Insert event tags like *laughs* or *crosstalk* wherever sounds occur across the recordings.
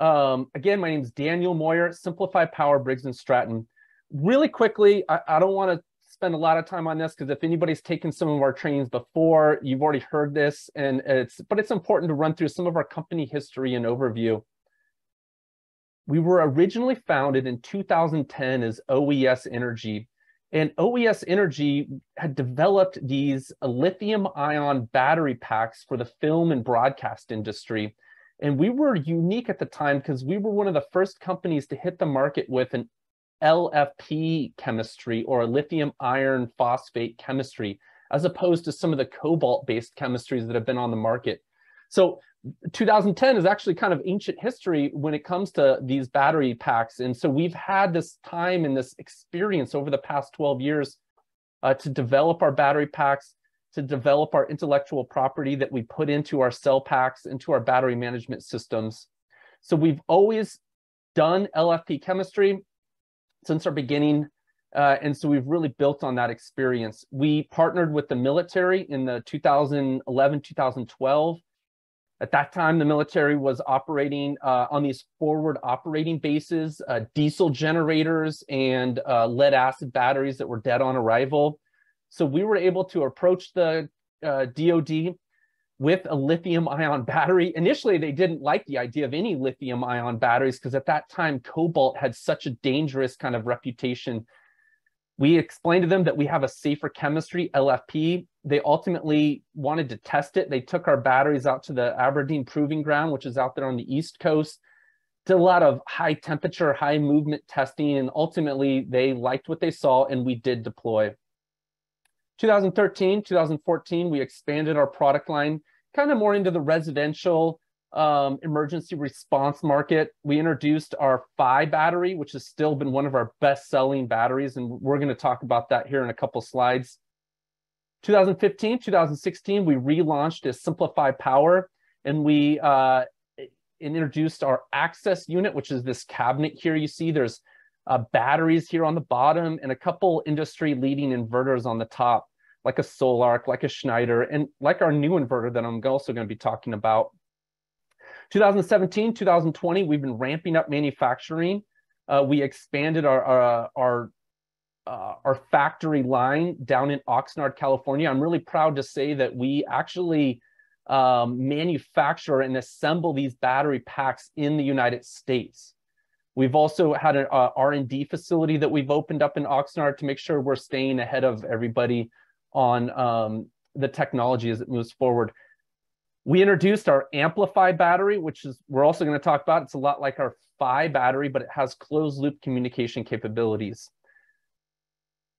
Um, again, my name is Daniel Moyer, SimpliPhi Power, Briggs and Stratton. Really quickly, I, I don't want to spend a lot of time on this because if anybody's taken some of our trainings before, you've already heard this, and it's but it's important to run through some of our company history and overview. We were originally founded in 2010 as OES Energy, and OES Energy had developed these lithium ion battery packs for the film and broadcast industry. And we were unique at the time because we were one of the first companies to hit the market with an LFP chemistry or a lithium iron phosphate chemistry, as opposed to some of the cobalt based chemistries that have been on the market. So 2010 is actually kind of ancient history when it comes to these battery packs. And so we've had this time and this experience over the past 12 years uh, to develop our battery packs, to develop our intellectual property that we put into our cell packs, into our battery management systems. So we've always done LFP chemistry since our beginning. Uh, and so we've really built on that experience. We partnered with the military in the 2011, 2012 at that time, the military was operating uh, on these forward operating bases, uh, diesel generators and uh, lead acid batteries that were dead on arrival. So we were able to approach the DoD uh, with a lithium ion battery. Initially, they didn't like the idea of any lithium ion batteries because at that time, cobalt had such a dangerous kind of reputation we explained to them that we have a safer chemistry, LFP. They ultimately wanted to test it. They took our batteries out to the Aberdeen Proving Ground, which is out there on the East Coast, did a lot of high temperature, high movement testing, and ultimately they liked what they saw and we did deploy. 2013, 2014, we expanded our product line kind of more into the residential um, emergency response market. We introduced our Phi battery, which has still been one of our best selling batteries. And we're going to talk about that here in a couple slides. 2015, 2016, we relaunched as SimpliPhi Power and we uh, introduced our access unit, which is this cabinet here you see. There's uh, batteries here on the bottom and a couple industry leading inverters on the top, like a Sol-Ark, like a Schneider, and like our new inverter that I'm also going to be talking about. 2017, 2020, we've been ramping up manufacturing. Uh, we expanded our our our, uh, our factory line down in Oxnard, California. I'm really proud to say that we actually um, manufacture and assemble these battery packs in the United States. We've also had an uh, R&D facility that we've opened up in Oxnard to make sure we're staying ahead of everybody on um, the technology as it moves forward. We introduced our AmpliPhi battery, which is we're also going to talk about. It's a lot like our Phi battery, but it has closed loop communication capabilities.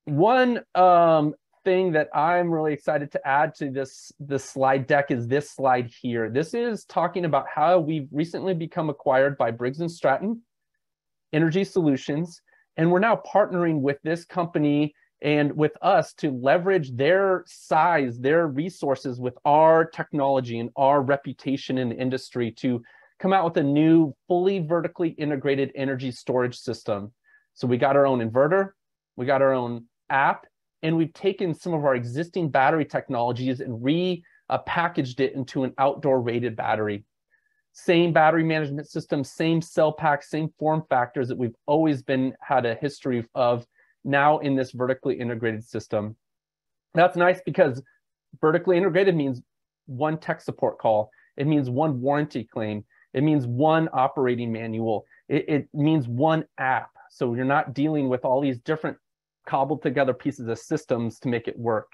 One um, thing that I'm really excited to add to this, this slide deck is this slide here. This is talking about how we've recently become acquired by Briggs & Stratton Energy Solutions, and we're now partnering with this company and with us to leverage their size, their resources with our technology and our reputation in the industry to come out with a new fully vertically integrated energy storage system. So we got our own inverter, we got our own app, and we've taken some of our existing battery technologies and repackaged it into an outdoor rated battery. Same battery management system, same cell pack, same form factors that we've always been had a history of now in this vertically integrated system. That's nice because vertically integrated means one tech support call. It means one warranty claim. It means one operating manual. It, it means one app. So you're not dealing with all these different cobbled together pieces of systems to make it work.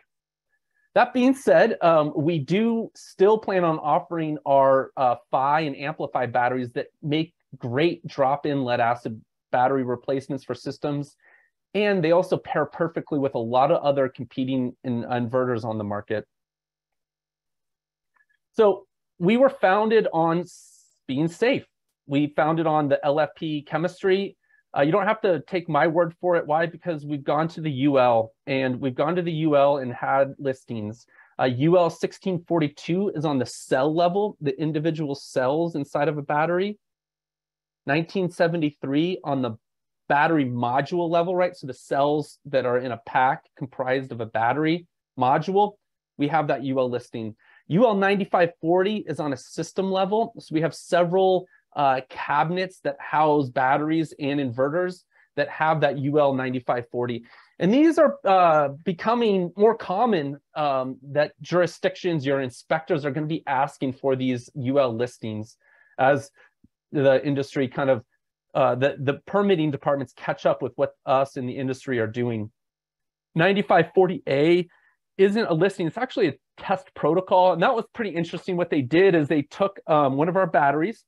That being said, um, we do still plan on offering our uh, Phi and AmpliPhi batteries that make great drop-in lead acid battery replacements for systems and they also pair perfectly with a lot of other competing in, inverters on the market. So we were founded on being safe. We founded on the LFP chemistry. Uh, you don't have to take my word for it. Why? Because we've gone to the UL and we've gone to the UL and had listings. Uh, UL 1642 is on the cell level, the individual cells inside of a battery. 1973 on the battery module level, right? So the cells that are in a pack comprised of a battery module, we have that UL listing. UL 9540 is on a system level. So we have several uh, cabinets that house batteries and inverters that have that UL 9540. And these are uh, becoming more common um, that jurisdictions, your inspectors are going to be asking for these UL listings as the industry kind of, uh, the, the permitting departments catch up with what us in the industry are doing. 9540A isn't a listing, it's actually a test protocol. And that was pretty interesting. What they did is they took um, one of our batteries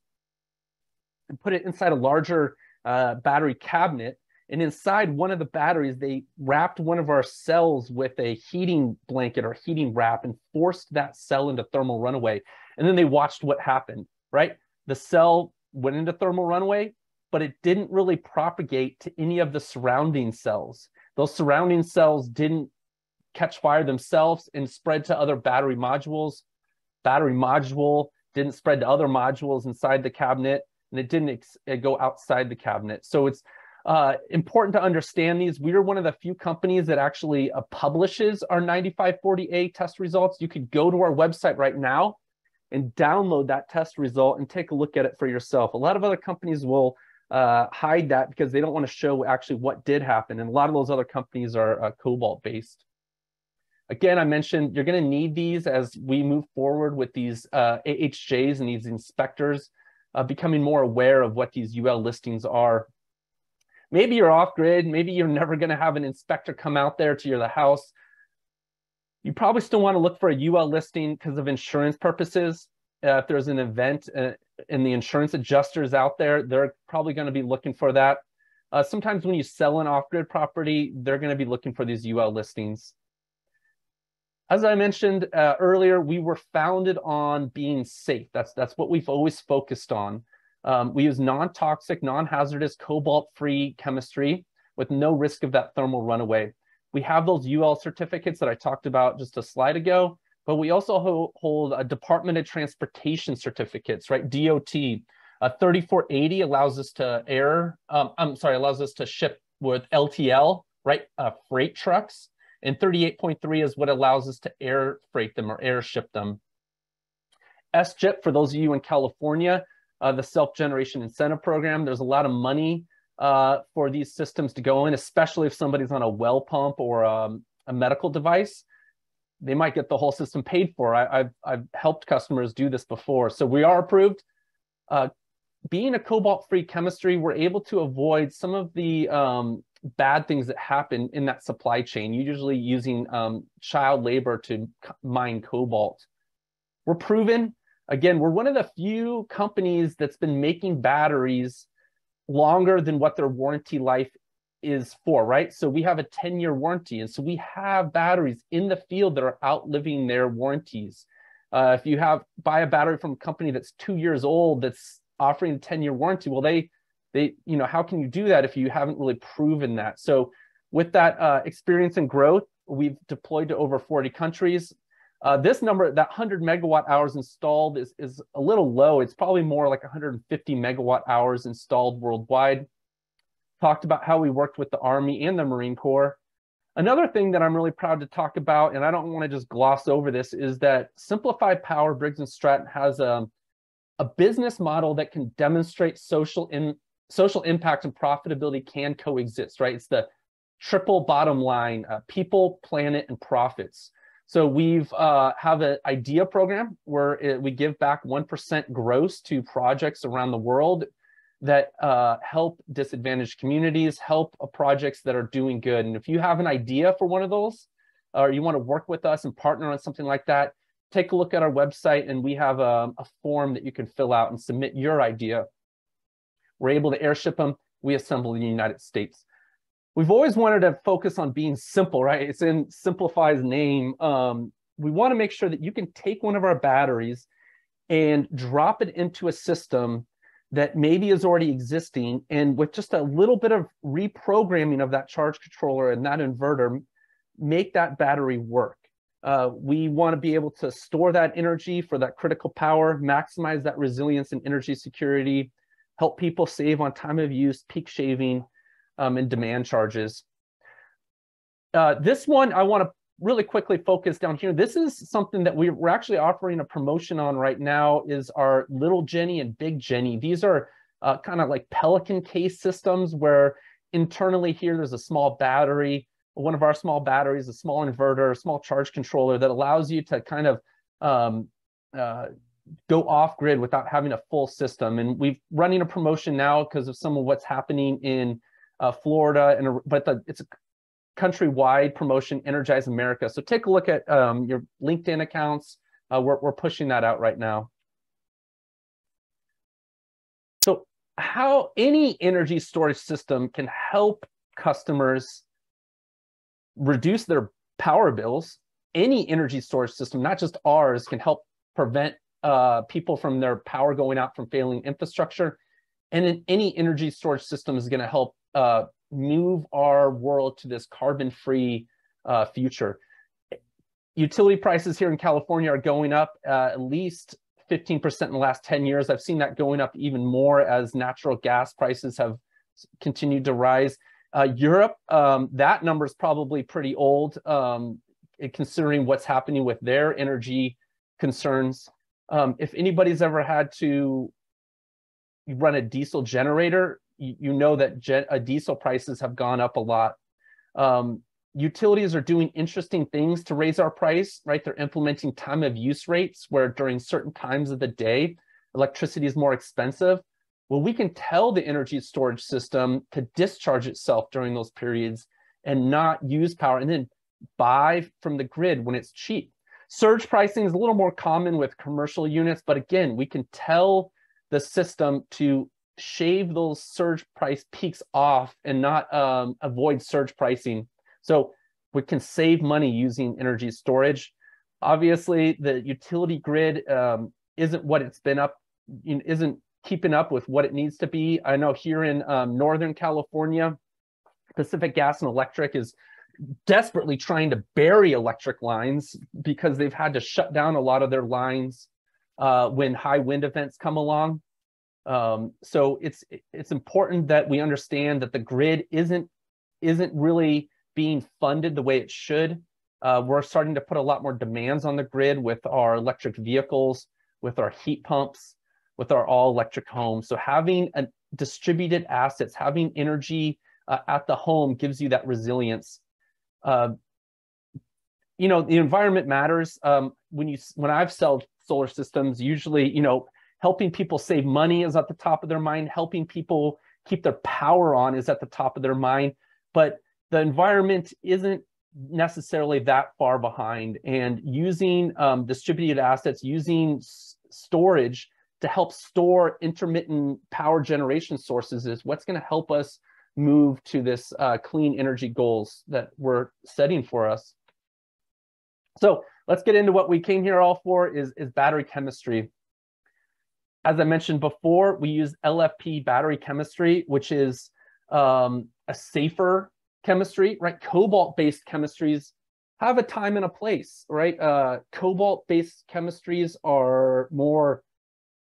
and put it inside a larger uh, battery cabinet and inside one of the batteries, they wrapped one of our cells with a heating blanket or heating wrap and forced that cell into thermal runaway. And then they watched what happened, right? The cell went into thermal runaway, but it didn't really propagate to any of the surrounding cells. Those surrounding cells didn't catch fire themselves and spread to other battery modules. Battery module didn't spread to other modules inside the cabinet, and it didn't go outside the cabinet. So it's uh, important to understand these. We are one of the few companies that actually uh, publishes our 9540A test results. You could go to our website right now and download that test result and take a look at it for yourself. A lot of other companies will uh, hide that because they don't want to show actually what did happen. And a lot of those other companies are uh, cobalt based. Again, I mentioned you're going to need these as we move forward with these uh, AHJs and these inspectors uh, becoming more aware of what these UL listings are Maybe you're off grid. Maybe you're never going to have an inspector come out there to your house. You probably still want to look for a UL listing because of insurance purposes. Uh, if there's an event uh, and the insurance adjusters out there, they're probably going to be looking for that. Uh, sometimes when you sell an off-grid property, they're going to be looking for these UL listings. As I mentioned uh, earlier, we were founded on being safe. That's, that's what we've always focused on. Um, we use non-toxic, non-hazardous, cobalt-free chemistry with no risk of that thermal runaway. We have those UL certificates that I talked about just a slide ago, but we also ho hold a Department of Transportation certificates, right? DOT. Uh, 3480 allows us to air, um, I'm sorry, allows us to ship with LTL, right? Uh, freight trucks. And 38.3 is what allows us to air freight them or air ship them. SGIP, for those of you in California, uh, the self-generation incentive program. There's a lot of money uh, for these systems to go in, especially if somebody's on a well pump or um, a medical device. They might get the whole system paid for. I, have I've helped customers do this before. So we are approved. Uh, being a cobalt-free chemistry, we're able to avoid some of the um, bad things that happen in that supply chain, usually using um, child labor to mine cobalt. We're proven Again, we're one of the few companies that's been making batteries longer than what their warranty life is for, right? So we have a 10 year warranty. And so we have batteries in the field that are outliving their warranties. Uh, if you have buy a battery from a company that's two years old that's offering a 10 year warranty, well, they, they, you know, how can you do that if you haven't really proven that? So with that uh, experience and growth, we've deployed to over 40 countries. Uh, this number, that 100 megawatt hours installed is, is a little low. It's probably more like 150 megawatt hours installed worldwide. Talked about how we worked with the Army and the Marine Corps. Another thing that I'm really proud to talk about, and I don't want to just gloss over this, is that Simplified Power Briggs and Stratton has a, a business model that can demonstrate social in social impact and profitability can coexist, right? It's the triple bottom line, uh, people, planet, and profits. So we've uh, have an idea program where it, we give back 1% gross to projects around the world that uh, help disadvantaged communities, help uh, projects that are doing good. And if you have an idea for one of those, or you want to work with us and partner on something like that, take a look at our website and we have a, a form that you can fill out and submit your idea. We're able to airship them. We assemble in the United States we've always wanted to focus on being simple, right? It's in SimpliPhi's name. Um, we want to make sure that you can take one of our batteries and drop it into a system that maybe is already existing and with just a little bit of reprogramming of that charge controller and that inverter make that battery work uh, we want to be able to store that energy for that critical power maximize that resilience and energy security help people save on time of use peak shaving um, and demand charges. Uh, this one, I want to really quickly focus down here. This is something that we're, actually offering a promotion on right now is our little Jenny and big Jenny. These are uh, kind of like Pelican case systems where internally here there's a small battery, one of our small batteries, a small inverter, a small charge controller that allows you to kind of um, uh, go off grid without having a full system. And we've running a promotion now because of some of what's happening in uh, Florida, and but the, it's a countrywide promotion, Energize America. So take a look at um, your LinkedIn accounts. Uh, we're, we're pushing that out right now. So how any energy storage system can help customers reduce their power bills. Any energy storage system, not just ours, can help prevent uh, people from their power going out from failing infrastructure. And then any energy storage system is going to help uh, move our world to this carbon-free uh, future. Utility prices here in California are going up uh, at least 15% in the last 10 years. I've seen that going up even more as natural gas prices have continued to rise. Uh, Europe, um, that number is probably pretty old, um, considering what's happening with their energy concerns. Um, if anybody's ever had to run a diesel generator, you, you know that jet, uh, diesel prices have gone up a lot. Um, utilities are doing interesting things to raise our price, right? They're implementing time of use rates where during certain times of the day, electricity is more expensive. Well, we can tell the energy storage system to discharge itself during those periods and not use power and then buy from the grid when it's cheap. Surge pricing is a little more common with commercial units, but again, we can tell the system to shave those surge price peaks off and not um, avoid surge pricing. So we can save money using energy storage. Obviously, the utility grid um, isn't what it's been up, isn't keeping up with what it needs to be. I know here in um, Northern California, Pacific Gas and Electric is desperately trying to bury electric lines because they've had to shut down a lot of their lines uh, when high wind events come along. Um, so it's it's important that we understand that the grid isn't isn't really being funded the way it should. Uh, we're starting to put a lot more demands on the grid with our electric vehicles, with our heat pumps, with our all electric homes. So having a distributed assets, having energy uh, at the home gives you that resilience. Uh, you know, the environment matters. Um, when you when I've sold solar systems, usually, you know, helping people save money is at the top of their mind. Helping people keep their power on is at the top of their mind. But the environment isn't necessarily that far behind. And using um, distributed assets using storage to help store intermittent power generation sources is what's going to help us move to this uh, clean energy goals that we're setting for us so let's get into what we came here all for is, is battery chemistry as I mentioned before, we use LFP battery chemistry, which is um, a safer chemistry, right? Cobalt-based chemistries have a time and a place, right? Uh, Cobalt-based chemistries are more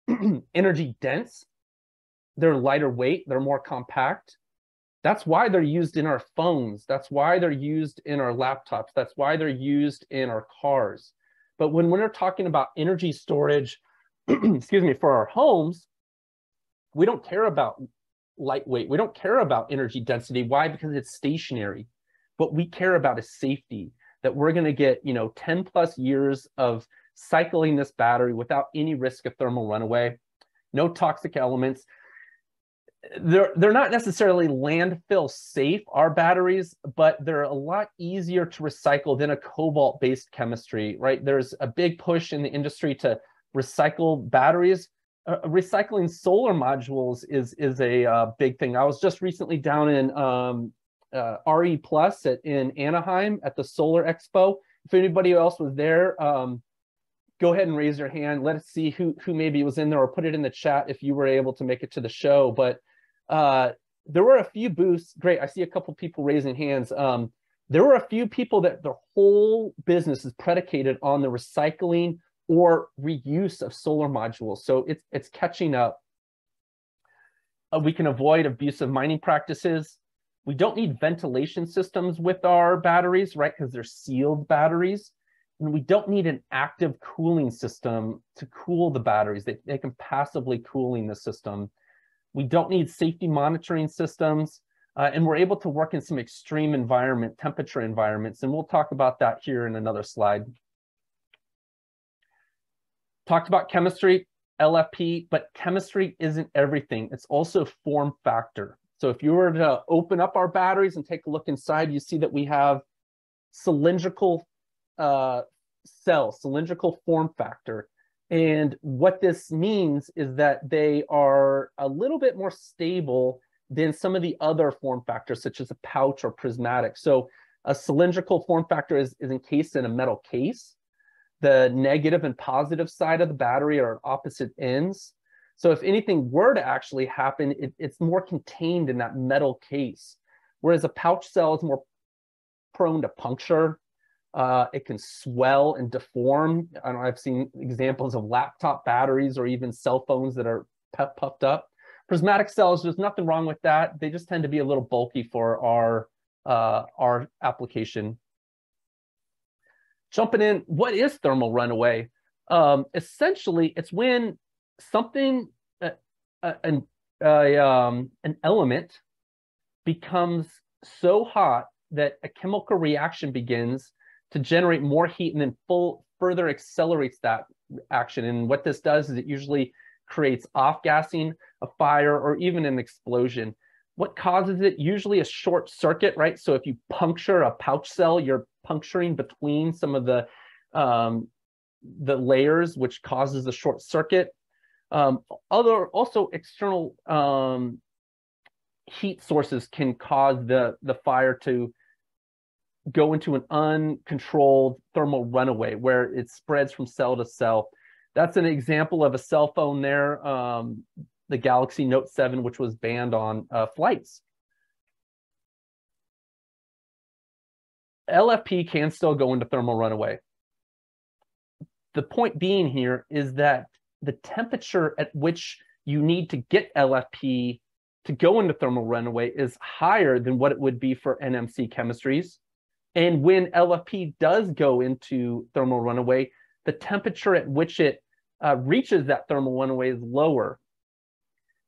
*clears throat* energy dense. They're lighter weight. They're more compact. That's why they're used in our phones. That's why they're used in our laptops. That's why they're used in our cars. But when we're talking about energy storage, *clears throat* excuse me, for our homes, we don't care about lightweight. We don't care about energy density. Why? Because it's stationary. What we care about is safety, that we're going to get, you know, 10 plus years of cycling this battery without any risk of thermal runaway, no toxic elements. They're, they're not necessarily landfill safe, our batteries, but they're a lot easier to recycle than a cobalt based chemistry, right? There's a big push in the industry to recycle batteries. Uh, recycling solar modules is is a uh, big thing. I was just recently down in um, uh, RE Plus at, in Anaheim at the Solar Expo. If anybody else was there, um, go ahead and raise your hand. Let us see who who maybe was in there, or put it in the chat if you were able to make it to the show. But uh, there were a few booths. Great, I see a couple people raising hands. Um, there were a few people that their whole business is predicated on the recycling or reuse of solar modules. So it's, it's catching up. Uh, we can avoid abusive mining practices. We don't need ventilation systems with our batteries, right? Because they're sealed batteries. And we don't need an active cooling system to cool the batteries. They, they can passively cooling the system. We don't need safety monitoring systems. Uh, and we're able to work in some extreme environment, temperature environments. And we'll talk about that here in another slide. Talked about chemistry, LFP, but chemistry isn't everything. It's also form factor. So if you were to open up our batteries and take a look inside, you see that we have cylindrical uh, cell, cylindrical form factor. And what this means is that they are a little bit more stable than some of the other form factors, such as a pouch or prismatic. So a cylindrical form factor is, is encased in a metal case. The negative and positive side of the battery are at opposite ends. So if anything were to actually happen, it, it's more contained in that metal case. Whereas a pouch cell is more prone to puncture. Uh, it can swell and deform. I know, I've seen examples of laptop batteries or even cell phones that are puffed up. Prismatic cells, there's nothing wrong with that. They just tend to be a little bulky for our, uh, our application. Jumping in, what is thermal runaway? Um, essentially, it's when something, uh, uh, an, um, an element becomes so hot that a chemical reaction begins to generate more heat and then full further accelerates that action. And what this does is it usually creates off-gassing, a fire, or even an explosion. What causes it? Usually a short circuit, right? So if you puncture a pouch cell, you're puncturing between some of the um, the layers, which causes a short circuit. Um, other also external um, heat sources can cause the, the fire to go into an uncontrolled thermal runaway where it spreads from cell to cell. That's an example of a cell phone there, um, the Galaxy Note 7, which was banned on uh, flights. LFP can still go into thermal runaway. The point being here is that the temperature at which you need to get LFP to go into thermal runaway is higher than what it would be for NMC chemistries. And when LFP does go into thermal runaway, the temperature at which it uh, reaches that thermal runaway is lower.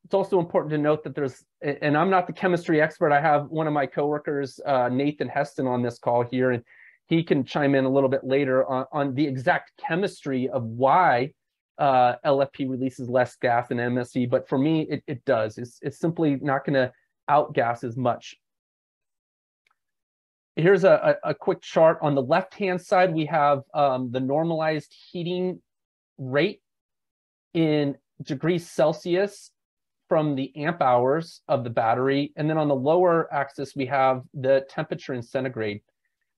It's also important to note that there's, and I'm not the chemistry expert. I have one of my coworkers, uh, Nathan Heston, on this call here, and he can chime in a little bit later on, on the exact chemistry of why uh, LFP releases less gas than NMC, but for me, it, it does. It's, it's simply not going to outgas as much. Here's a, a, quick chart. On the left-hand side, we have um, the normalized heating rate in degrees Celsius from the amp hours of the battery. And then on the lower axis, we have the temperature in centigrade.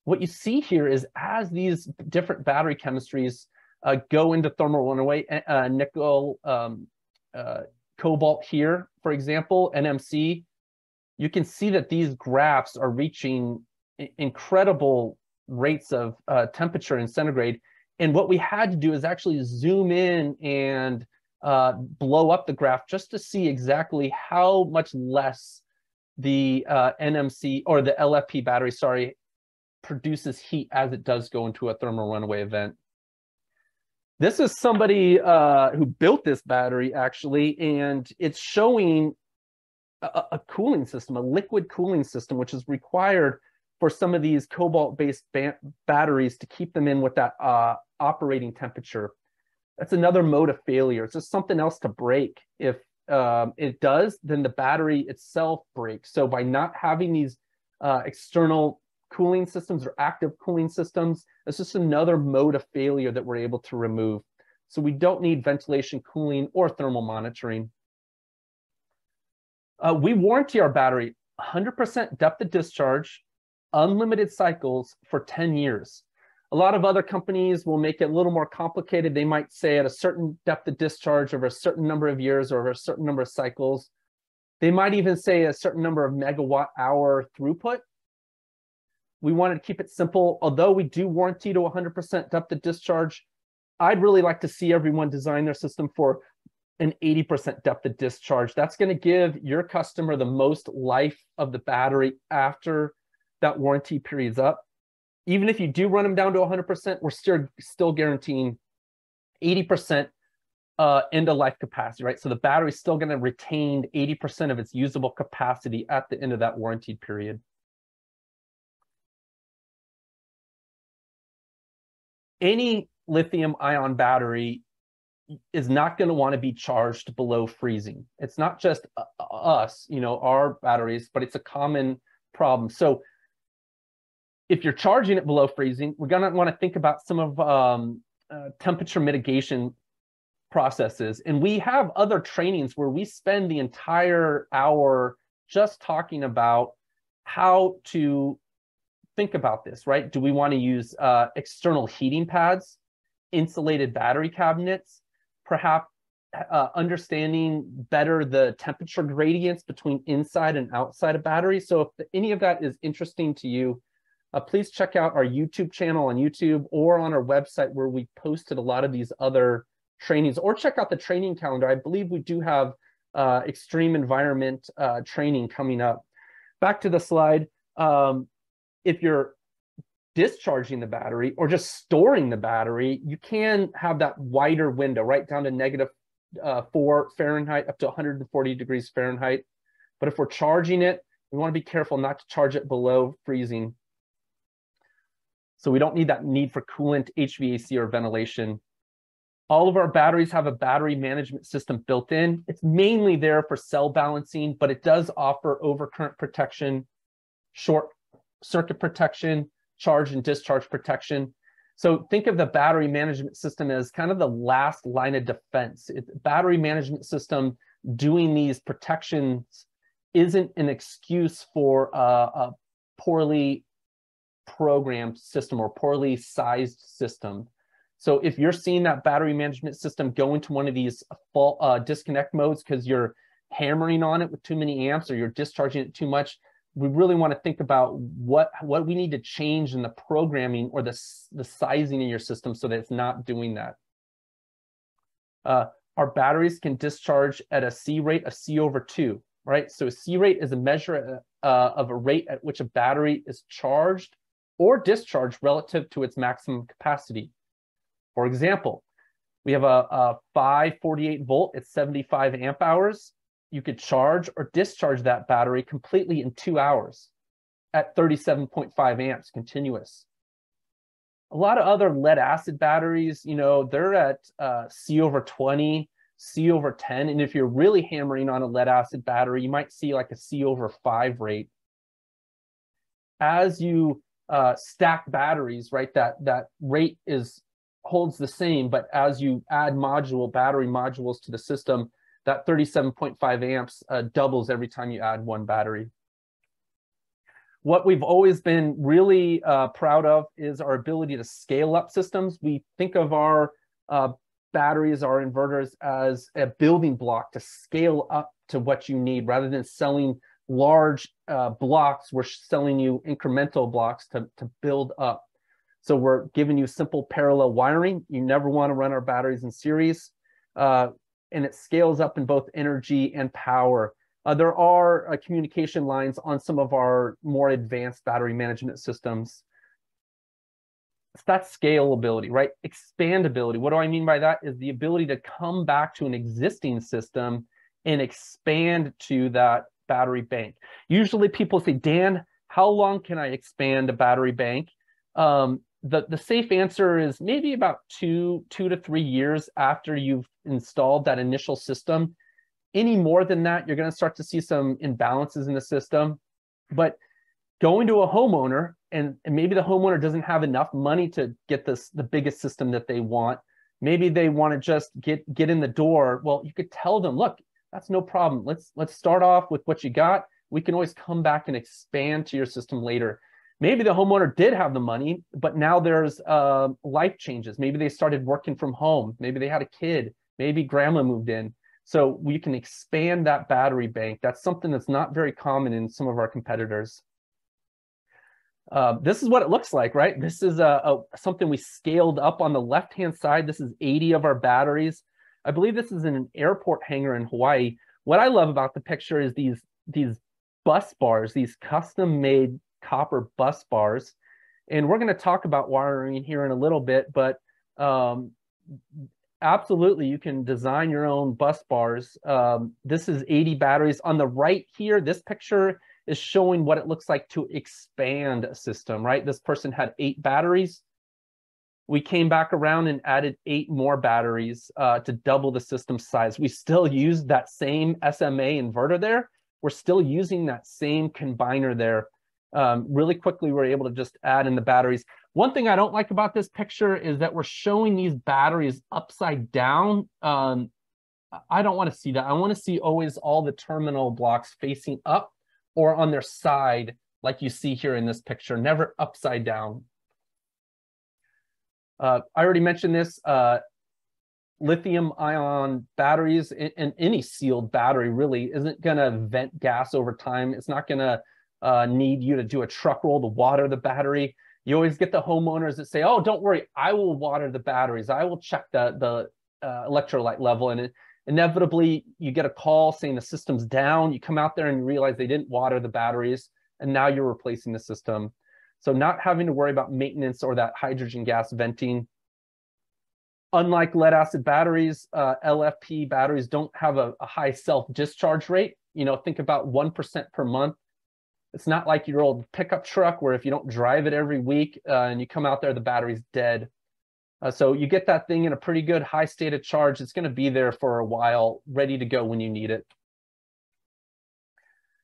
What you see here is as these different battery chemistries uh, go into thermal runaway, uh, nickel, um, uh, cobalt here, for example, NMC, you can see that these graphs are reaching incredible rates of uh, temperature in centigrade. And what we had to do is actually zoom in and uh, blow up the graph just to see exactly how much less the uh, NMC or the LFP battery, sorry, produces heat as it does go into a thermal runaway event. This is somebody uh, who built this battery actually, and it's showing a, a, cooling system, a liquid cooling system, which is required for some of these cobalt-based ba batteries to keep them in with that uh, operating temperature. That's another mode of failure. It's just something else to break. If um, it does, then the battery itself breaks. So by not having these uh, external cooling systems or active cooling systems. It's just another mode of failure that we're able to remove. So we don't need ventilation, cooling, or thermal monitoring. Uh, we warranty our battery 100% depth of discharge, unlimited cycles for 10 years. A lot of other companies will make it a little more complicated. They might say at a certain depth of discharge over a certain number of years or over a certain number of cycles. They might even say a certain number of megawatt hour throughput. We wanted to keep it simple. Although we do warranty to 100% depth of discharge, I'd really like to see everyone design their system for an 80% depth of discharge. That's going to give your customer the most life of the battery after that warranty period's up. Even if you do run them down to 100%, we're still, still guaranteeing 80% uh, end of life capacity, right? So the battery's still going to retain 80% of its usable capacity at the end of that warranty period. Any lithium ion battery is not going to want to be charged below freezing. It's not just uh, us, you know, our batteries, but it's a common problem. So if you're charging it below freezing, we're going to want to think about some of um, uh, temperature mitigation processes. And we have other trainings where we spend the entire hour just talking about how to think about this, right? Do we want to use uh, external heating pads, insulated battery cabinets, perhaps uh, understanding better the temperature gradients between inside and outside of batteries. So if any of that is interesting to you, uh, please check out our YouTube channel on YouTube or on our website where we posted a lot of these other trainings or check out the training calendar. I believe we do have uh, extreme environment uh, training coming up. Back to the slide. Um, if you're discharging the battery or just storing the battery, you can have that wider window right down to negative, uh, four Fahrenheit up to 140 degrees Fahrenheit. But if we're charging it, we want to be careful not to charge it below freezing. So we don't need that need for coolant, HVAC, or ventilation. All of our batteries have a battery management system built in. It's mainly there for cell balancing, but it does offer overcurrent protection, short circuit protection, charge and discharge protection. So think of the battery management system as kind of the last line of defense. It, battery management system doing these protections isn't an excuse for a, a poorly programmed system or poorly sized system. So if you're seeing that battery management system go into one of these fault uh, disconnect modes because you're hammering on it with too many amps or you're discharging it too much, we really want to think about what what we need to change in the programming or the, the sizing in your system so that it's not doing that. Uh, our batteries can discharge at a C rate of C over 2, right? So a C rate is a measure uh, of a rate at which a battery is charged or discharged relative to its maximum capacity. For example, we have a, a 548 volt at 75 amp hours you could charge or discharge that battery completely in two hours at 37.5 amps continuous. A lot of other lead acid batteries, you know, they're at uh, C over 20, C over 10. And if you're really hammering on a lead acid battery, you might see like a C over 5 rate. As you uh, stack batteries, right, that, that rate is holds the same, but as you add module battery modules to the system, that 37.5 amps uh, doubles every time you add one battery. What we've always been really uh, proud of is our ability to scale up systems. We think of our uh, batteries, our inverters as a building block to scale up to what you need rather than selling large uh, blocks. We're selling you incremental blocks to, to build up. So we're giving you simple parallel wiring. You never want to run our batteries in series. Uh, and it scales up in both energy and power. Uh, there are uh, communication lines on some of our more advanced battery management systems. It's that scalability, right? Expandability. What do I mean by that? Is the ability to come back to an existing system and expand to that battery bank. Usually people say, Dan, how long can I expand a battery bank? Um, the, the safe answer is maybe about two, two to three years after you've installed that initial system. Any more than that, you're going to start to see some imbalances in the system. But going to a homeowner and, and maybe the homeowner doesn't have enough money to get this the biggest system that they want. Maybe they want to just get get in the door. Well, you could tell them, look, that's no problem. Let's let's start off with what you got. We can always come back and expand to your system later. Maybe the homeowner did have the money but now there's uh, life changes. Maybe they started working from home. Maybe they had a kid. Maybe grandma moved in. So we can expand that battery bank. That's something that's not very common in some of our competitors. Uh, this is what it looks like right? This is a, a, something we scaled up on the left hand side. This is 80 of our batteries I believe this is in an airport hangar in Hawaii. What I love about the picture is these, these bus bars, these custom made copper bus bars. And we're going to talk about wiring here in a little bit, but um, absolutely you can design your own bus bars. Um, this is 80 batteries. On the right here, this picture is showing what it looks like to expand a system, right? This person had eight batteries. We came back around and added eight more batteries uh, to double the system size. We still used that same SMA inverter there. We're still using that same combiner there um, really quickly we're able to just add in the batteries. One thing I don't like about this picture is that we're showing these batteries upside down. Um, I don't want to see that. I want to see always all the terminal blocks facing up or on their side, like you see here in this picture, never upside down. Uh, I already mentioned this, uh, lithium ion batteries and any sealed battery really isn't going to vent gas over time. It's not going to uh, need you to do a truck roll to water the battery. You always get the homeowners that say, "Oh, don't worry, I will water the batteries. I will check the the uh, electrolyte level." And it, inevitably, you get a call saying the system's down. You come out there and you realize they didn't water the batteries, and now you're replacing the system. So not having to worry about maintenance or that hydrogen gas venting. Unlike lead acid batteries, uh, LFP batteries don't have a, a high self discharge rate. You know, think about 1% per month it's not like your old pickup truck where if you don't drive it every week uh, and you come out there, the battery's dead. Uh, so you get that thing in a pretty good high state of charge. It's going to be there for a while, ready to go when you need it.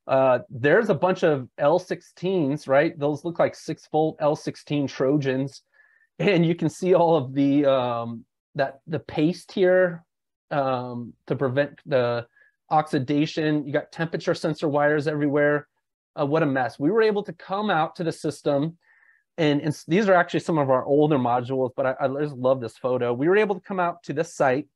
Uh, there's a bunch of L16s, right? Those look like six volt L16 Trojans. And you can see all of the, um, that the paste here um, to prevent the oxidation. You got temperature sensor wires everywhere uh, what a mess. We were able to come out to the system and, and these are actually some of our older modules, but I, I just love this photo. We were able to come out to this site.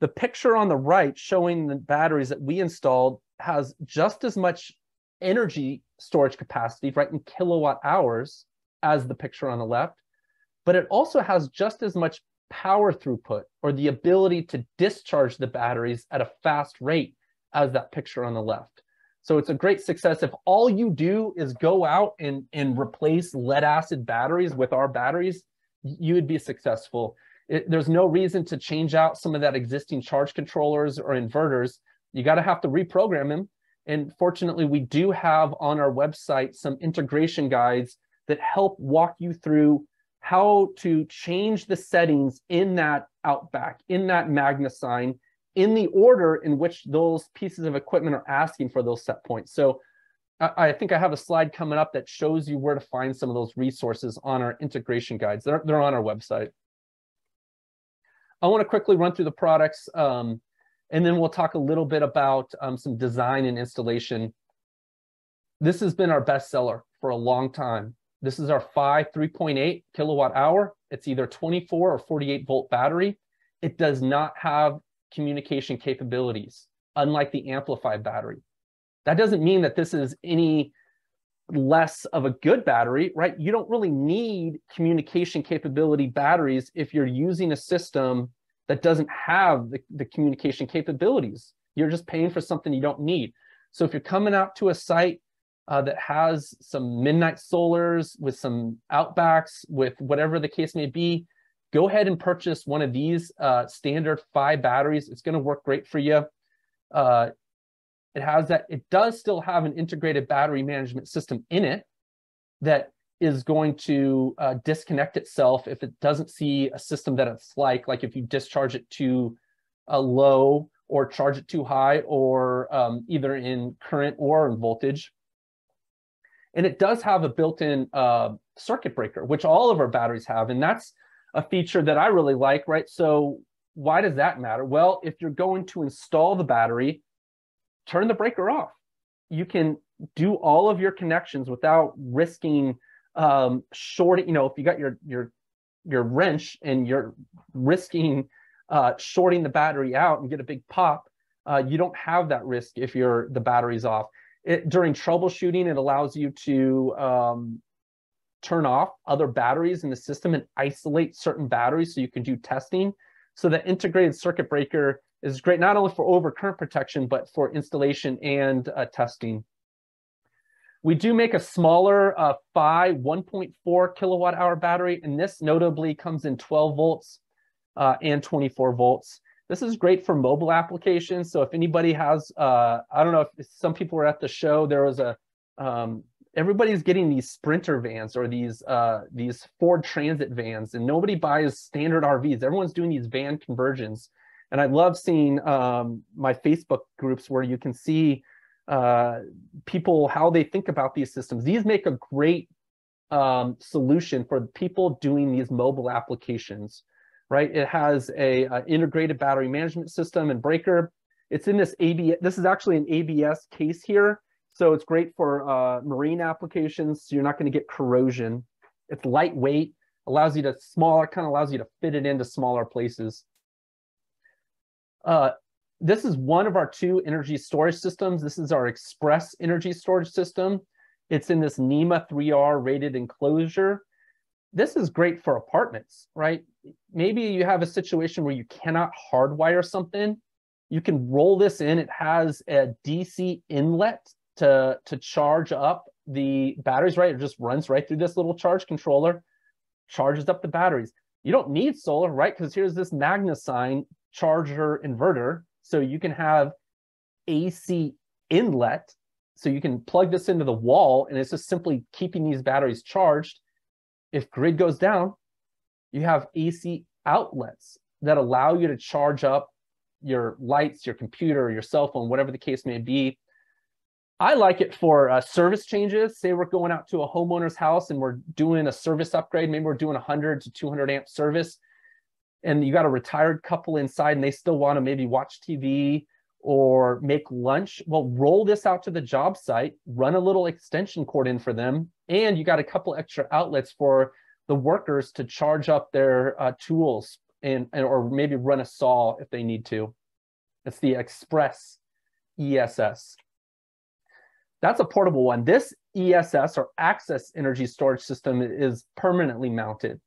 The picture on the right showing the batteries that we installed has just as much energy storage capacity, right, in kilowatt hours as the picture on the left, but it also has just as much power throughput or the ability to discharge the batteries at a fast rate as that picture on the left. So it's a great success. If all you do is go out and, and replace lead acid batteries with our batteries, you would be successful. It, there's no reason to change out some of that existing charge controllers or inverters. You got to have to reprogram them. And fortunately, we do have on our website some integration guides that help walk you through how to change the settings in that Outback, in that MagnaSine, in the order in which those pieces of equipment are asking for those set points. So I, I, think I have a slide coming up that shows you where to find some of those resources on our integration guides. They're, they're on our website. I want to quickly run through the products um, and then we'll talk a little bit about um, some design and installation. This has been our best seller for a long time. This is our Phi 3.8 kilowatt hour. It's either 24 or 48 volt battery. It does not have communication capabilities, unlike the amplified battery. That doesn't mean that this is any less of a good battery, right? You don't really need communication capability batteries if you're using a system that doesn't have the, the communication capabilities. You're just paying for something you don't need. So if you're coming out to a site uh, that has some MidNite Solars with some outbacks, with whatever the case may be, go ahead and purchase one of these uh, standard five batteries. It's going to work great for you. Uh, it has that, it does still have an integrated battery management system in it that is going to uh, disconnect itself if it doesn't see a system that it's like, like if you discharge it to a low or charge it too high or um, either in current or in voltage. And it does have a built-in uh, circuit breaker, which all of our batteries have. And that's a feature that I really like, right? So why does that matter? Well, if you're going to install the battery, turn the breaker off. You can do all of your connections without risking um, shorting. You know, if you got your your your wrench and you're risking uh, shorting the battery out and get a big pop, uh, you don't have that risk if your the battery's off. It, during troubleshooting, it allows you to um, turn off other batteries in the system and isolate certain batteries so you can do testing. So the integrated circuit breaker is great not only for overcurrent protection, but for installation and uh, testing. We do make a smaller uh, PHI 1.4 kilowatt hour battery, and this notably comes in 12 volts uh, and 24 volts. This is great for mobile applications. So if anybody has, uh, I don't know if some people were at the show, there was a, um, everybody's getting these Sprinter vans or these uh, these Ford Transit vans, and nobody buys standard RVs. Everyone's doing these van conversions, and I love seeing um, my Facebook groups where you can see uh, people how they think about these systems. These make a great um, solution for people doing these mobile applications right? It has a, a integrated battery management system and breaker. It's in this ABS. This is actually an ABS case here. So it's great for uh, marine applications. So you're not going to get corrosion. It's lightweight, allows you to smaller, kind of allows you to fit it into smaller places. Uh, this is one of our two energy storage systems. This is our express energy storage system. It's in this NEMA 3R rated enclosure this is great for apartments, right? Maybe you have a situation where you cannot hardwire something. You can roll this in. It has a DC inlet to, to charge up the batteries, right? It just runs right through this little charge controller, charges up the batteries. You don't need solar, right? Because here's this MagnaSine charger inverter. So you can have AC inlet. So you can plug this into the wall and it's just simply keeping these batteries charged if grid goes down, you have AC outlets that allow you to charge up your lights, your computer, your cell phone, whatever the case may be. I like it for uh, service changes. Say we're going out to a homeowner's house and we're doing a service upgrade. Maybe we're doing a 100 to 200 amp service, and you got a retired couple inside and they still want to maybe watch TV or make lunch. Well, roll this out to the job site, run a little extension cord in for them, and you got a couple extra outlets for the workers to charge up their uh, tools and, and or maybe run a saw if they need to. It's the Express ESS. That's a portable one. This ESS or Access Energy Storage System is permanently mounted.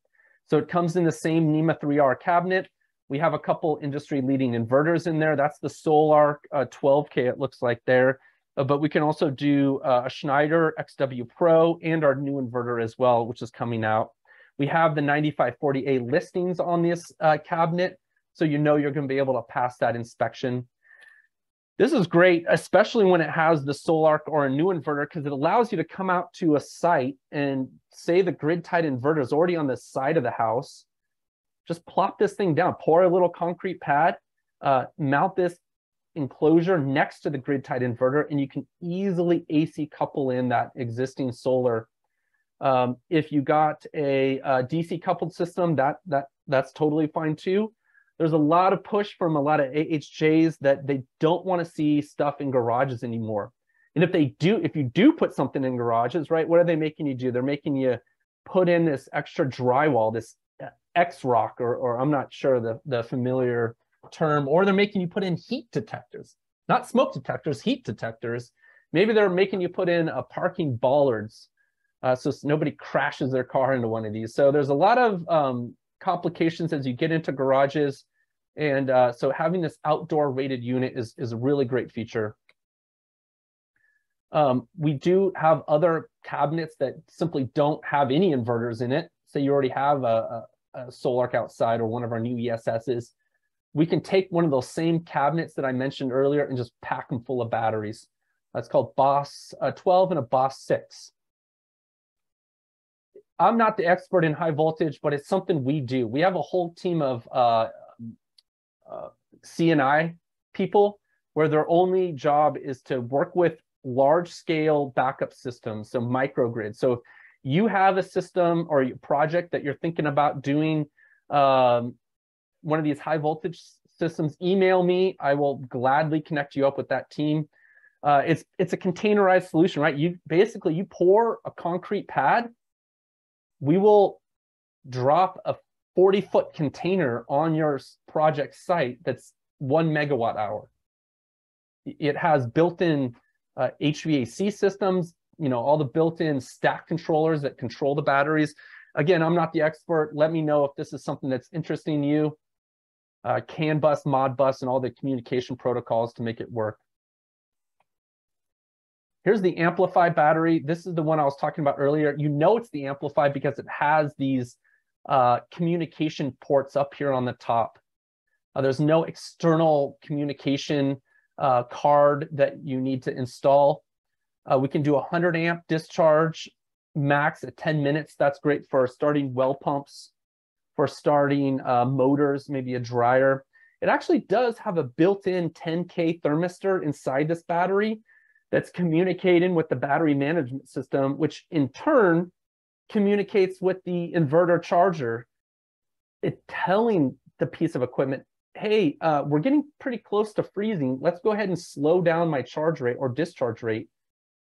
So it comes in the same NEMA 3R cabinet we have a couple industry leading inverters in there. That's the Sol-Ark uh, 12K, it looks like there. Uh, but we can also do uh, a Schneider XW Pro and our new inverter as well, which is coming out. We have the 9540A listings on this uh, cabinet, so you know you're going to be able to pass that inspection. This is great, especially when it has the Sol-Ark or a new inverter, because it allows you to come out to a site and say the grid tied inverter is already on the side of the house just plop this thing down, pour a little concrete pad, uh, mount this enclosure next to the grid tied inverter, and you can easily AC couple in that existing solar. Um, if you got a, a, DC coupled system, that that that's totally fine too. There's a lot of push from a lot of AHJs that they don't want to see stuff in garages anymore. And if they do, if you do put something in garages, right, what are they making you do? They're making you put in this extra drywall, this X-Rock, or, or I'm not sure the, the familiar term, or they're making you put in heat detectors, not smoke detectors, heat detectors. Maybe they're making you put in a parking bollards uh, so nobody crashes their car into one of these. So there's a lot of um, complications as you get into garages. And uh, so having this outdoor rated unit is, is a really great feature. Um, we do have other cabinets that simply don't have any inverters in it. So you already have a, a Sol-Ark outside or one of our new ESSs, we can take one of those same cabinets that I mentioned earlier and just pack them full of batteries. That's called Boss uh, 12 and a Boss 6. I'm not the expert in high voltage, but it's something we do. We have a whole team of uh, C&I people where their only job is to work with large scale backup systems, so microgrids. So you have a system or a project that you're thinking about doing um, one of these high voltage systems, email me. I will gladly connect you up with that team. Uh, it's it's a containerized solution, right? You basically you pour a concrete pad. We will drop a 40 foot container on your project site that's one megawatt hour. It has built-in uh, HVAC systems, you know, all the built-in stack controllers that control the batteries. Again, I'm not the expert. Let me know if this is something that's interesting to you. uh, CAN bus, Modbus, and all the communication protocols to make it work. Here's the AmpliPhi battery. This is the one I was talking about earlier. You know it's the AmpliPhi because it has these uh, communication ports up here on the top. Uh, there's no external communication uh, card that you need to install. Uh, we can do 100 amp discharge max at 10 minutes. That's great for starting well pumps, for starting uh, motors, maybe a dryer. It actually does have a built-in 10K thermistor inside this battery that's communicating with the battery management system, which in turn communicates with the inverter charger. It telling the piece of equipment, hey, uh, we're getting pretty close to freezing. Let's go ahead and slow down my charge rate or discharge rate.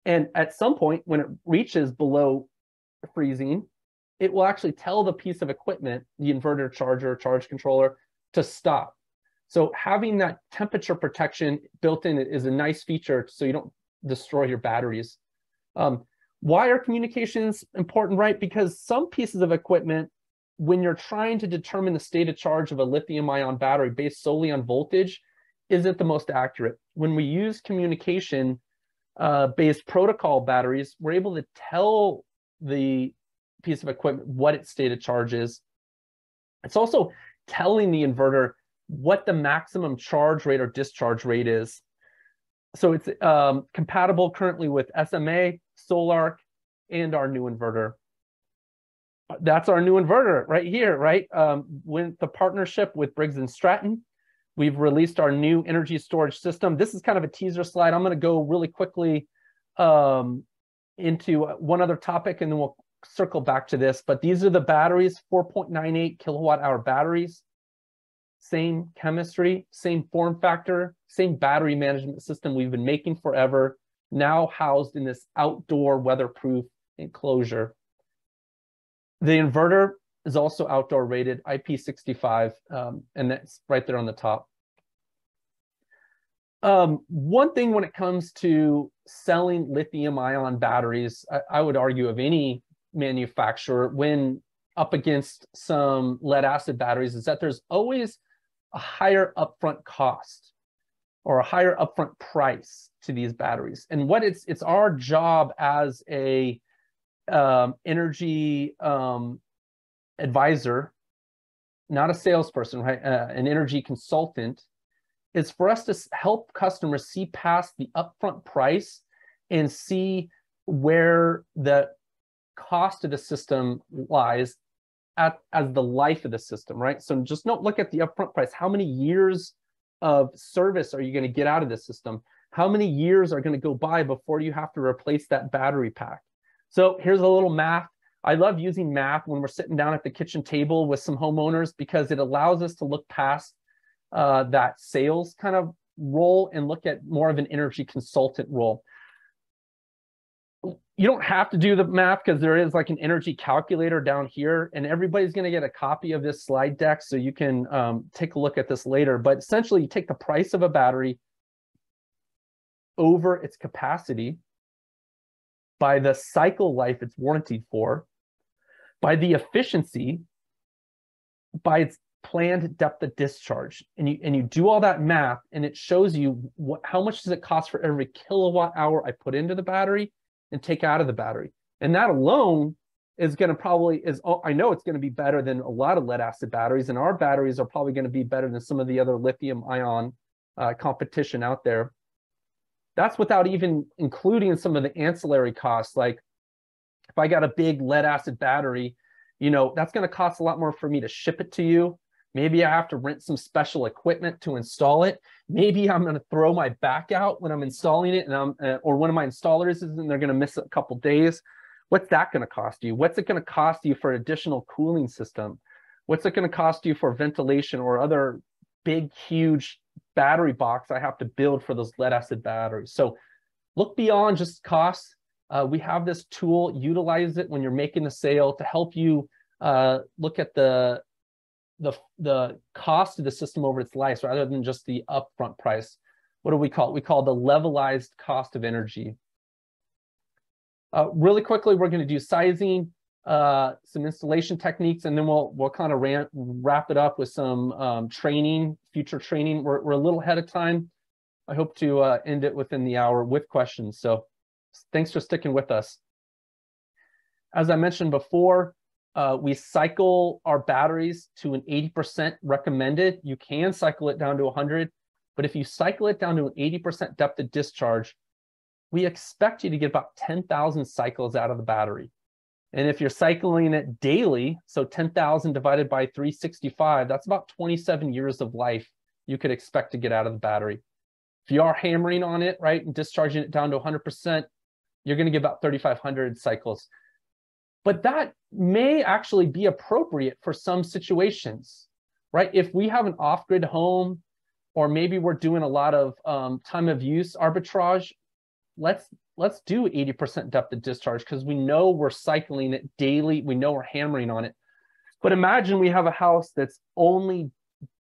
And at some point, when it reaches below freezing, it will actually tell the piece of equipment, the inverter charger, charge controller, to stop. So having that temperature protection built in is a nice feature so you don't destroy your batteries. Um, why are communications important, right? Because some pieces of equipment, when you're trying to determine the state of charge of a lithium ion battery based solely on voltage, isn't the most accurate. When we use communication uh, based protocol batteries, we're able to tell the piece of equipment what its state of charge is. It's also telling the inverter what the maximum charge rate or discharge rate is so it's um, compatible currently with SMA, Sol-Ark, and our new inverter. That's our new inverter right here, right? Um, with the partnership with Briggs & Stratton, we've released our new energy storage system. This is kind of a teaser slide. I'm going to go really quickly um, into one other topic, and then we'll circle back to this. But these are the batteries, 4.98 kilowatt hour batteries same chemistry, same form factor, same battery management system we've been making forever, now housed in this outdoor weatherproof enclosure. The inverter is also outdoor rated IP65, um, and that's right there on the top. Um, one thing when it comes to selling lithium ion batteries, I, I would argue of any manufacturer when up against some lead acid batteries is that there's always a higher upfront cost or a higher upfront price to these batteries. And what it's it's our job as a um, energy um, advisor, not a salesperson, right? Uh, an energy consultant, is for us to help customers see past the upfront price and see where the cost of the system lies at as the life of the system, right? So just don't look at the upfront price. How many years of service are you going to get out of the system? How many years are going to go by before you have to replace that battery pack? So here's a little math. I love using math when we're sitting down at the kitchen table with some homeowners because it allows us to look past uh, that sales kind of role and look at more of an energy consultant role you don't have to do the math because there is like an energy calculator down here and everybody's going to get a copy of this slide deck so you can um, take a look at this later. But essentially you take the price of a battery over its capacity by the cycle life it's warranted for by the efficiency by its planned depth of discharge. And you and you do all that math and it shows you what how much does it cost for every kilowatt hour i put into the battery and take out of the battery. And that alone is going to probably is I know it's going to be better than a lot of lead acid batteries, and our batteries are probably going to be better than some of the other lithium ion uh, competition out there. That's without even including some of the ancillary costs. Like if I got a big lead acid battery, you know that's going to cost a lot more for me to ship it to you. Maybe I have to rent some special equipment to install it. Maybe I'm going to throw my back out when I'm installing it, and I'm uh, or one of my installers is, and they're going to miss a couple days. What's that going to cost you? What's it going to cost you for an additional cooling system? What's it going to cost you for ventilation or other big, huge battery box I have to build for those lead acid batteries? So look beyond just costs. Uh, we have this tool. Utilize it when you're making the sale to help you uh, look at the the the cost of the system over its life rather than just the upfront price. What do we call it? We call the levelized cost of energy. Uh, really quickly, we're going to do sizing. uh, some installation techniques, and then we'll we'll kind of wrap it up with some um, training, future training. We're, we're a little ahead of time. I hope to uh, end it within the hour with questions. So thanks for sticking with us. As I mentioned before, uh, we cycle our batteries to an 80% recommended. You can cycle it down to 100, but if you cycle it down to an 80% depth of discharge, we expect you to get about 10,000 cycles out of the battery. And if you're cycling it daily, so 10,000 divided by 365, that's about 27 years of life you could expect to get out of the battery. If you are hammering on it, right, and discharging it down to 100%, you're going to get about 3,500 cycles. But that may actually be appropriate for some situations, right? If we have an off-grid home, or maybe we're doing a lot of um, time of use arbitrage, let's let's do 80% depth of discharge because we know we're cycling it daily. We know we're hammering on it. But imagine we have a house that's only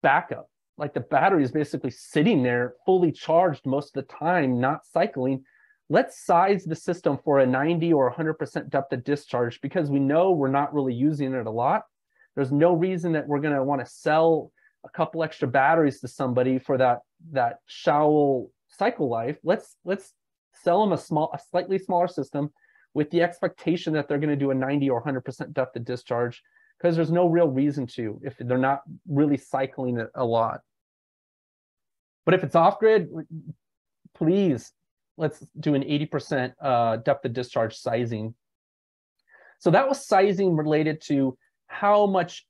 backup, like the battery is basically sitting there fully charged most of the time, not cycling. Let's size the system for a 90 or 100% depth of discharge because we know we're not really using it a lot. There's no reason that we're going to want to sell a couple extra batteries to somebody for that that shallow cycle life. Let's let's sell them a small, a slightly smaller system with the expectation that they're going to do a 90 or 100% depth of discharge because there's no real reason to if they're not really cycling it a lot. But if it's off grid, please let's do an 80% uh, depth of discharge sizing. So that was sizing related to how much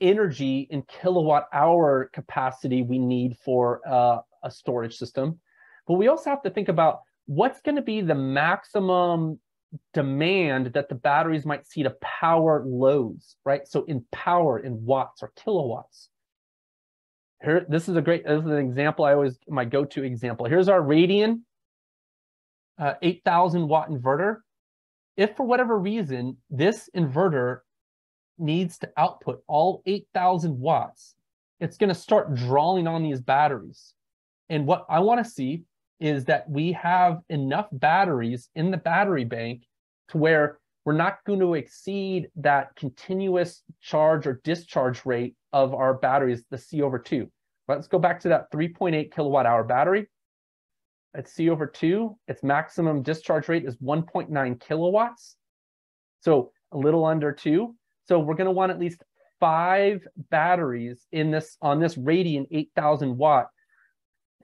energy in kilowatt hour capacity we need for uh, a storage system. But we also have to think about what's going to be the maximum demand that the batteries might see to power loads, right? So in power, in watts or kilowatts. Here, this is a great, this is an example I always, my go-to example. Here's our Radian uh, 8,000 watt inverter. If for whatever reason, this inverter needs to output all 8,000 watts, it's going to start drawing on these batteries. And what I want to see is that we have enough batteries in the battery bank to where we're not going to exceed that continuous charge or discharge rate of our batteries, the C over 2. Let's go back to that 3.8 kilowatt hour battery. At C over 2, its maximum discharge rate is 1.9 kilowatts. So a little under 2. So we're going to want at least five batteries in this on this Radian 8000 watt.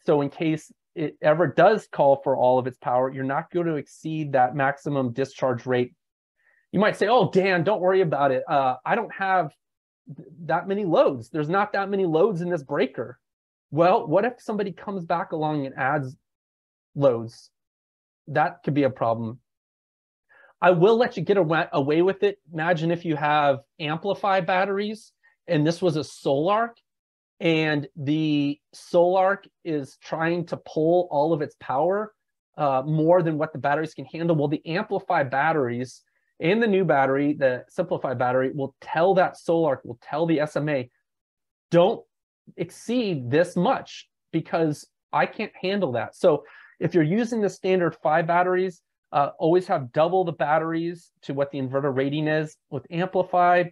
So in case it ever does call for all of its power, you're not going to exceed that maximum discharge rate. You might say, oh, Dan, don't worry about it. Uh, I don't have th- that many loads. There's not that many loads in this breaker. Well, what if somebody comes back along and adds loads? That could be a problem. I will let you get away with it. Imagine if you have AmpliPhi batteries and this was a Sol-Ark and the Sol-Ark is trying to pull all of its power uh, more than what the batteries can handle. Well, the AmpliPhi batteries and the new battery, the SimpliPhi battery, will tell that Sol-Ark, will tell the SMA, don't exceed this much because I can't handle that. So if you're using the standard five batteries, uh, always have double the batteries to what the inverter rating is. With AmpliPhi,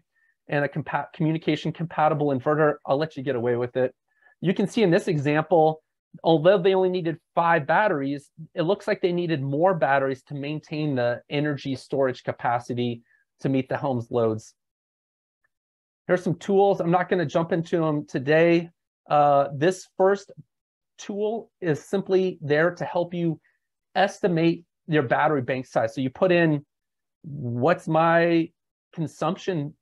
and a compa communication compatible inverter, I'll let you get away with it. You can see in this example, although they only needed five batteries, it looks like they needed more batteries to maintain the energy storage capacity to meet the home's loads. Here's some tools. I'm not going to jump into them today. Uh, this first tool is simply there to help you estimate your battery bank size. So you put in what's my consumption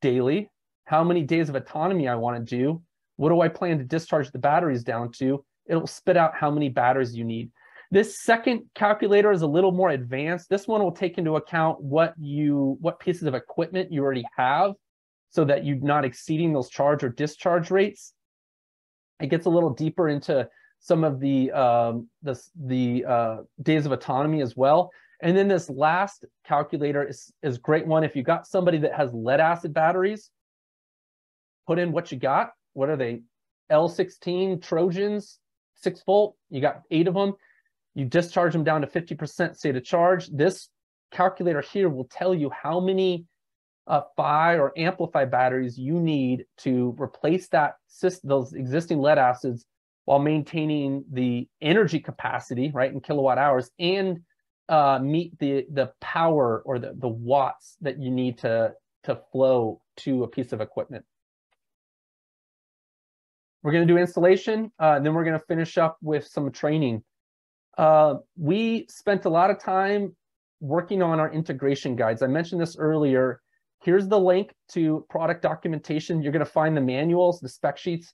daily, how many days of autonomy I want to do, what do I plan to discharge the batteries down to, it'll spit out how many batteries you need. This second calculator is a little more advanced. This one will take into account what you what pieces of equipment you already have so that you're not exceeding those charge or discharge rates. It gets a little deeper into some of the um, the, the uh, days of autonomy as well. And then this last calculator is, is great one. If you got somebody that has lead acid batteries, put in what you got. What are they? L16 Trojans, six volt. You got eight of them. You discharge them down to 50% state of charge. This calculator here will tell you how many uh, Phi or AmpliPhi batteries you need to replace that those existing lead acids while maintaining the energy capacity, right, in kilowatt hours, and uh, meet the the power or the the watts that you need to to flow to a piece of equipment. We're going to do installation, uh, and then we're going to finish up with some training. Uh, we spent a lot of time working on our integration guides. I mentioned this earlier. Here's the link to product documentation. You're going to find the manuals, the spec sheets.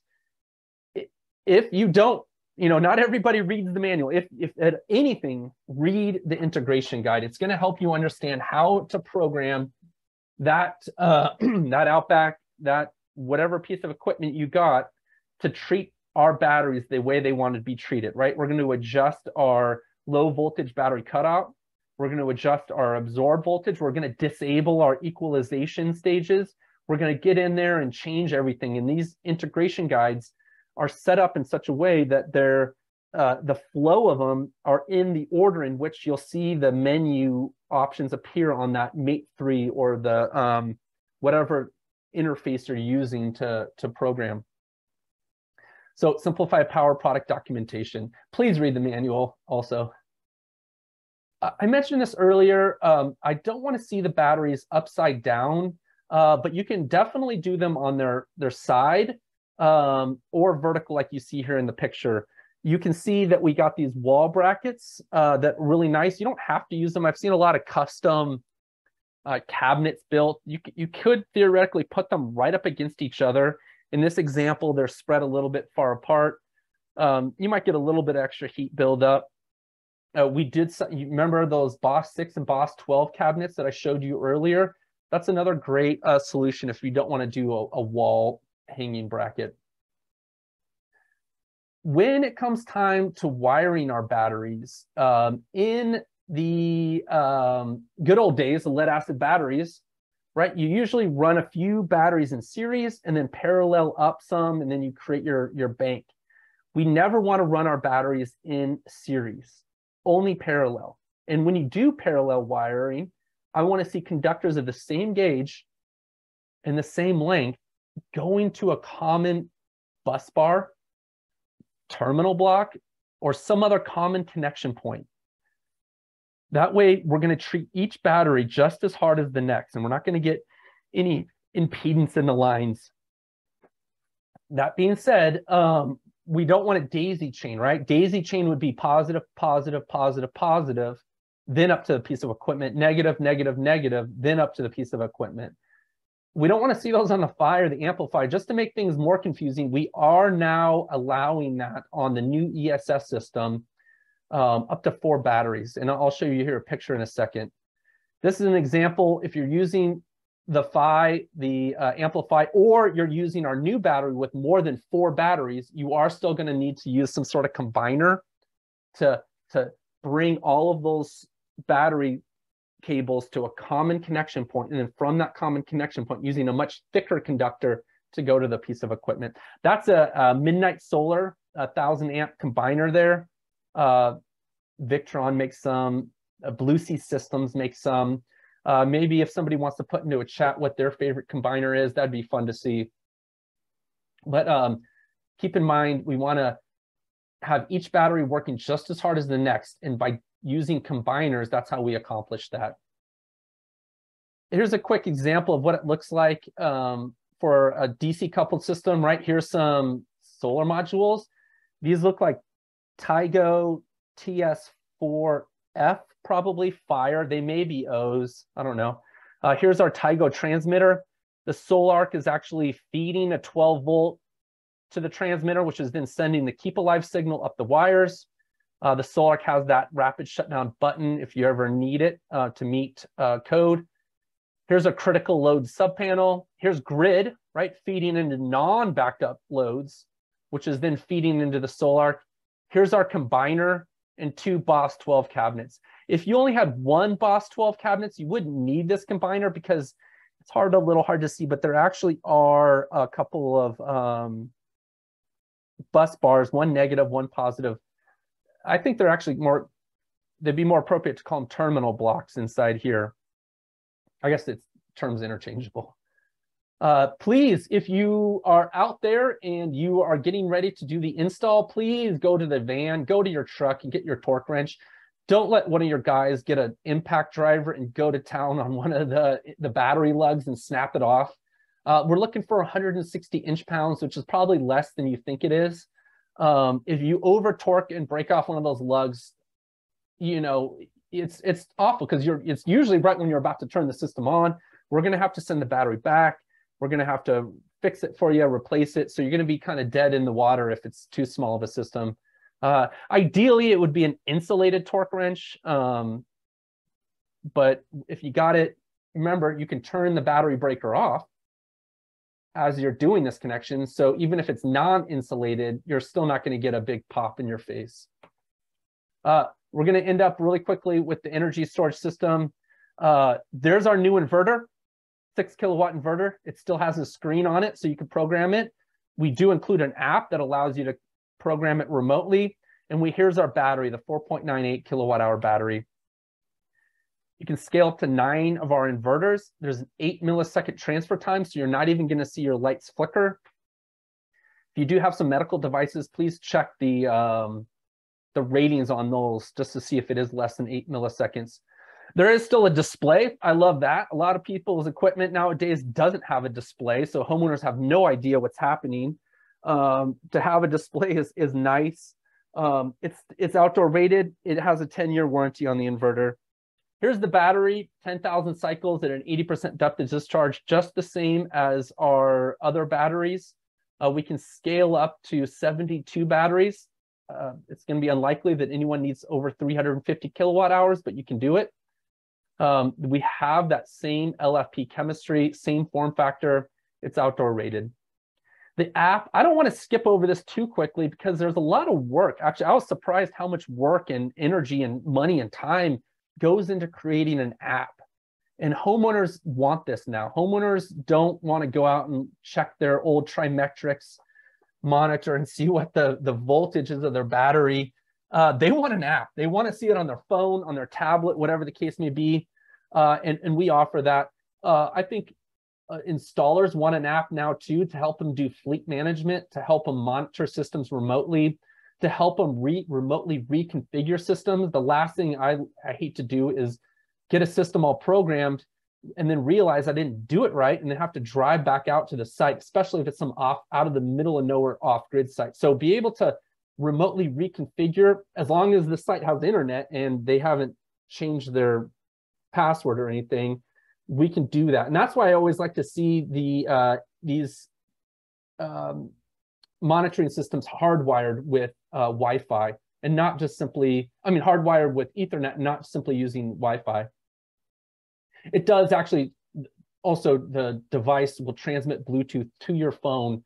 If you don't, you know, not everybody reads the manual. If, if anything, read the integration guide. It's going to help you understand how to program that, uh, *clears throat* that Outback, that whatever piece of equipment you got to treat our batteries the way they want to be treated, right? We're going to adjust our low voltage battery cutout. We're going to adjust our absorb voltage. We're going to disable our equalization stages. We're going to get in there and change everything. And these integration guides are set up in such a way that they're uh, the flow of them are in the order in which you'll see the menu options appear on that mate 3 or the um, whatever interface you're using to, to program. So SimpliPhi power product documentation. Please read the manual also. I mentioned this earlier. Um, I don't want to see the batteries upside down, uh, but you can definitely do them on their, their side um, or vertical like you see here in the picture. You can see that we got these wall brackets uh, that really nice. You don't have to use them. I've seen a lot of custom uh, cabinets built. You, you could theoretically put them right up against each other. In this example, they're spread a little bit far apart. Um, you might get a little bit extra heat buildup. Uh, we did, you remember those Boss 6 and Boss 12 cabinets that I showed you earlier? That's another great uh, solution if you don't want to do a, a, wall hanging bracket. When it comes time to wiring our batteries, um, in the um, good old days, the lead acid batteries, right? You usually run a few batteries in series and then parallel up some, and then you create your, your bank. We never want to run our batteries in series only parallel. And when you do parallel wiring, I want to see conductors of the same gauge and the same length going to a common bus bar, terminal block, or some other common connection point. That way, we're going to treat each battery just as hard as the next, and we're not going to get any impedance in the lines. That being said, um, we don't want a daisy chain, right? Daisy chain would be positive, positive, positive, positive, then up to the piece of equipment, negative, negative, negative, then up to the piece of equipment. We don't want to see those on the or the amplifier. Just to make things more confusing, we are now allowing that on the new ESS system um, up to four batteries. And I'll show you here a picture in a second. This is an example. If you're using the Phi, the uh, AmpliPhi, or you're using our new battery with more than four batteries, you are still going to need to use some sort of combiner to, to bring all of those battery cables to a common connection point, and then from that common connection point, using a much thicker conductor to go to the piece of equipment. That's a, a MidNite Solar, a thousand amp combiner there. Uh, Victron makes some, uh, Blue Sea Systems makes some. Uh, maybe if somebody wants to put into a chat what their favorite combiner is, that'd be fun to see. But um, keep in mind, we want to have each battery working just as hard as the next. And by using combiners, that's how we accomplish that. Here's a quick example of what it looks like um, for a DC coupled system, right? Here's some solar modules. These look like Tigo TS4 F, probably fire. They may be O's, I don't know. Uh, here's our Tigo transmitter. The Sol-Ark is actually feeding a 12 volt to the transmitter, which is then sending the keep alive signal up the wires. Uh, the Sol-Ark has that rapid shutdown button if you ever need it uh, to meet uh, code. Here's a critical load subpanel. Here's grid, right, feeding into non-backed up loads, which is then feeding into the Sol-Ark. Here's our combiner and two Boss 12 cabinets. If you only had one Boss 12 cabinets, you wouldn't need this combiner because it's hard, a little hard to see, but there actually are a couple of um, bus bars, one negative, one positive. I think they're actually more, they'd be more appropriate to call them terminal blocks inside here. I guess it's terms interchangeable. Uh, please, if you are out there and you are getting ready to do the install, please go to the van, go to your truck and get your torque wrench. Don't let one of your guys get an impact driver and go to town on one of the, the battery lugs and snap it off. Uh, we're looking for 160 inch pounds, which is probably less than you think it is. Um, if you over torque and break off one of those lugs, you know, it's it's awful because you're it's usually right when you're about to turn the system on. We're gonna have to send the battery back we're going to have to fix it for you, replace it. So you're going to be kind of dead in the water if it's too small of a system. Uh, ideally, it would be an insulated torque wrench. Um, but if you got it, remember, you can turn the battery breaker off as you're doing this connection. So even if it's non-insulated, you're still not going to get a big pop in your face. Uh, we're going to end up really quickly with the energy storage system. Uh, there's our new inverter six kilowatt inverter. It still has a screen on it, so you can program it. We do include an app that allows you to program it remotely. And we here's our battery, the 4.98 kilowatt hour battery. You can scale up to nine of our inverters. There's an eight millisecond transfer time, so you're not even gonna see your lights flicker. If you do have some medical devices, please check the, um, the ratings on those just to see if it is less than eight milliseconds. There is still a display. I love that. A lot of people's equipment nowadays doesn't have a display, so homeowners have no idea what's happening. Um, to have a display is is nice. Um, it's it's outdoor rated. It has a 10 year warranty on the inverter. Here's the battery, 10,000 cycles at an 80% depth of discharge, just the same as our other batteries. Uh, we can scale up to 72 batteries. Uh, it's going to be unlikely that anyone needs over 350 kilowatt hours, but you can do it. Um, we have that same LFP chemistry, same form factor. It's outdoor rated. The app, I don't want to skip over this too quickly because there's a lot of work. Actually, I was surprised how much work and energy and money and time goes into creating an app. And homeowners want this now. Homeowners don't want to go out and check their old Trimetrics monitor and *laughs* see what the, the voltage is of their battery uh, they want an app. They want to see it on their phone, on their tablet, whatever the case may be. Uh, and, and we offer that. Uh, I think uh, installers want an app now too to help them do fleet management, to help them monitor systems remotely, to help them re remotely reconfigure systems. The last thing I, I hate to do is get a system all programmed and then realize I didn't do it right and then have to drive back out to the site, especially if it's some off out of the middle of nowhere off grid site. So be able to remotely reconfigure as long as the site has internet and they haven't changed their password or anything we can do that. And that's why i always like to see the uh, these um, monitoring systems hardwired with uh, wi-fi and not just simply i mean hardwired with ethernet not simply using wi-fi. It does actually also the device will transmit bluetooth to your phone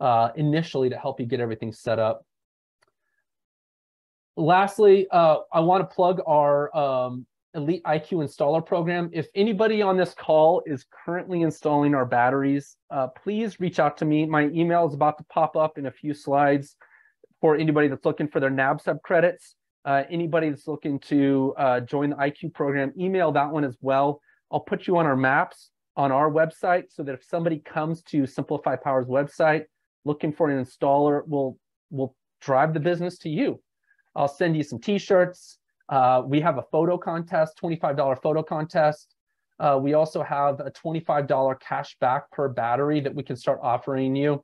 uh, initially to help you get everything set up lastly, uh, I want to plug our um, Elite IQ installer program. If anybody on this call is currently installing our batteries, uh, please reach out to me. My email is about to pop up in a few slides for anybody that's looking for their NABCEP credits. Uh, anybody that's looking to uh, join the IQ program, email that one as well. I'll put you on our maps on our website so that if somebody comes to SimpliPhi Power's website looking for an installer, we'll, we'll drive the business to you. I'll send you some t-shirts. Uh, we have a photo contest, $25 photo contest. Uh, we also have a $25 cash back per battery that we can start offering you.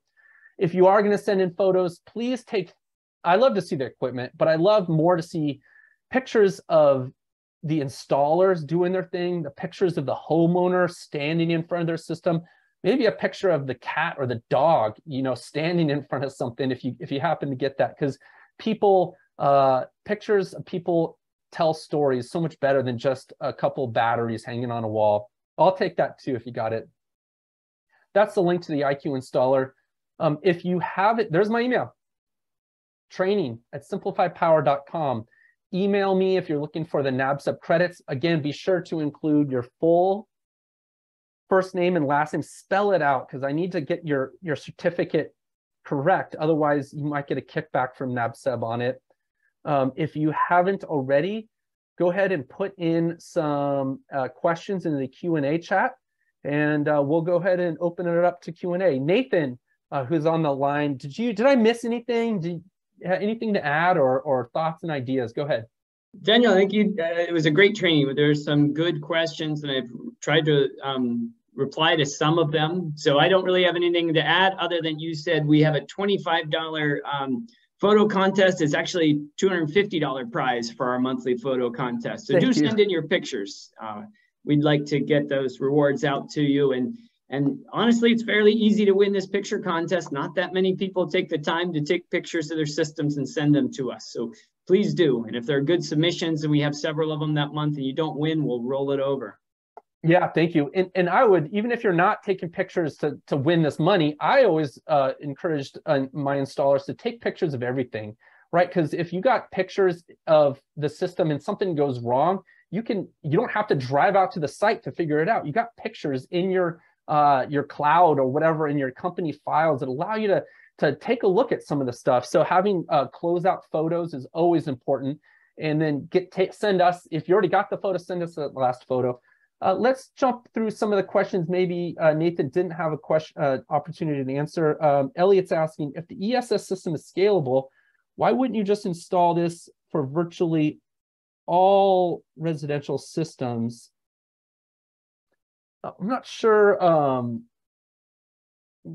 If you are going to send in photos, please take, I love to see the equipment, but I love more to see pictures of the installers doing their thing, the pictures of the homeowner standing in front of their system, maybe a picture of the cat or the dog, you know, standing in front of something if you if you happen to get that, because people uh, pictures of people tell stories so much better than just a couple batteries hanging on a wall. I'll take that too if you got it. That's the link to the IQ installer. Um, if you have it, there's my email. Training at simpliphipower.com. Email me if you're looking for the NABCEP credits. Again, be sure to include your full first name and last name. Spell it out because I need to get your, your certificate correct. Otherwise, you might get a kickback from NABCEP on it. Um, if you haven't already, go ahead and put in some uh, questions in the Q&A chat, And uh, we'll go ahead and open it up to Q&A. Nathan, uh, who's on the line, did you did I miss anything? Did anything to add or, or thoughts and ideas? Go ahead. Daniel, I think you, uh, it was a great training. There's some good questions, and I've tried to um, reply to some of them. So I don't really have anything to add other than you said we have a $25 um, photo contest. is actually $250 prize for our monthly photo contest. So Thank do you. send in your pictures. Uh, we'd like to get those rewards out to you. And and honestly, it's fairly easy to win this picture contest. Not that many people take the time to take pictures of their systems and send them to us. So please do. And if there are good submissions and we have several of them that month and you don't win, we'll roll it over. Yeah, thank you. And, and I would, even if you're not taking pictures to, to win this money, I always uh, encouraged uh, my installers to take pictures of everything, right? Because if you got pictures of the system and something goes wrong, you can, you don't have to drive out to the site to figure it out. You got pictures in your, uh, your cloud or whatever in your company files that allow you to, to take a look at some of the stuff. So having uh, closeout photos is always important. And then get send us, if you already got the photo, send us the last photo uh, let's jump through some of the questions. Maybe uh, Nathan didn't have a question uh, opportunity to answer. Um, Elliot's asking if the ESS system is scalable, why wouldn't you just install this for virtually all residential systems? Uh, I'm not sure um,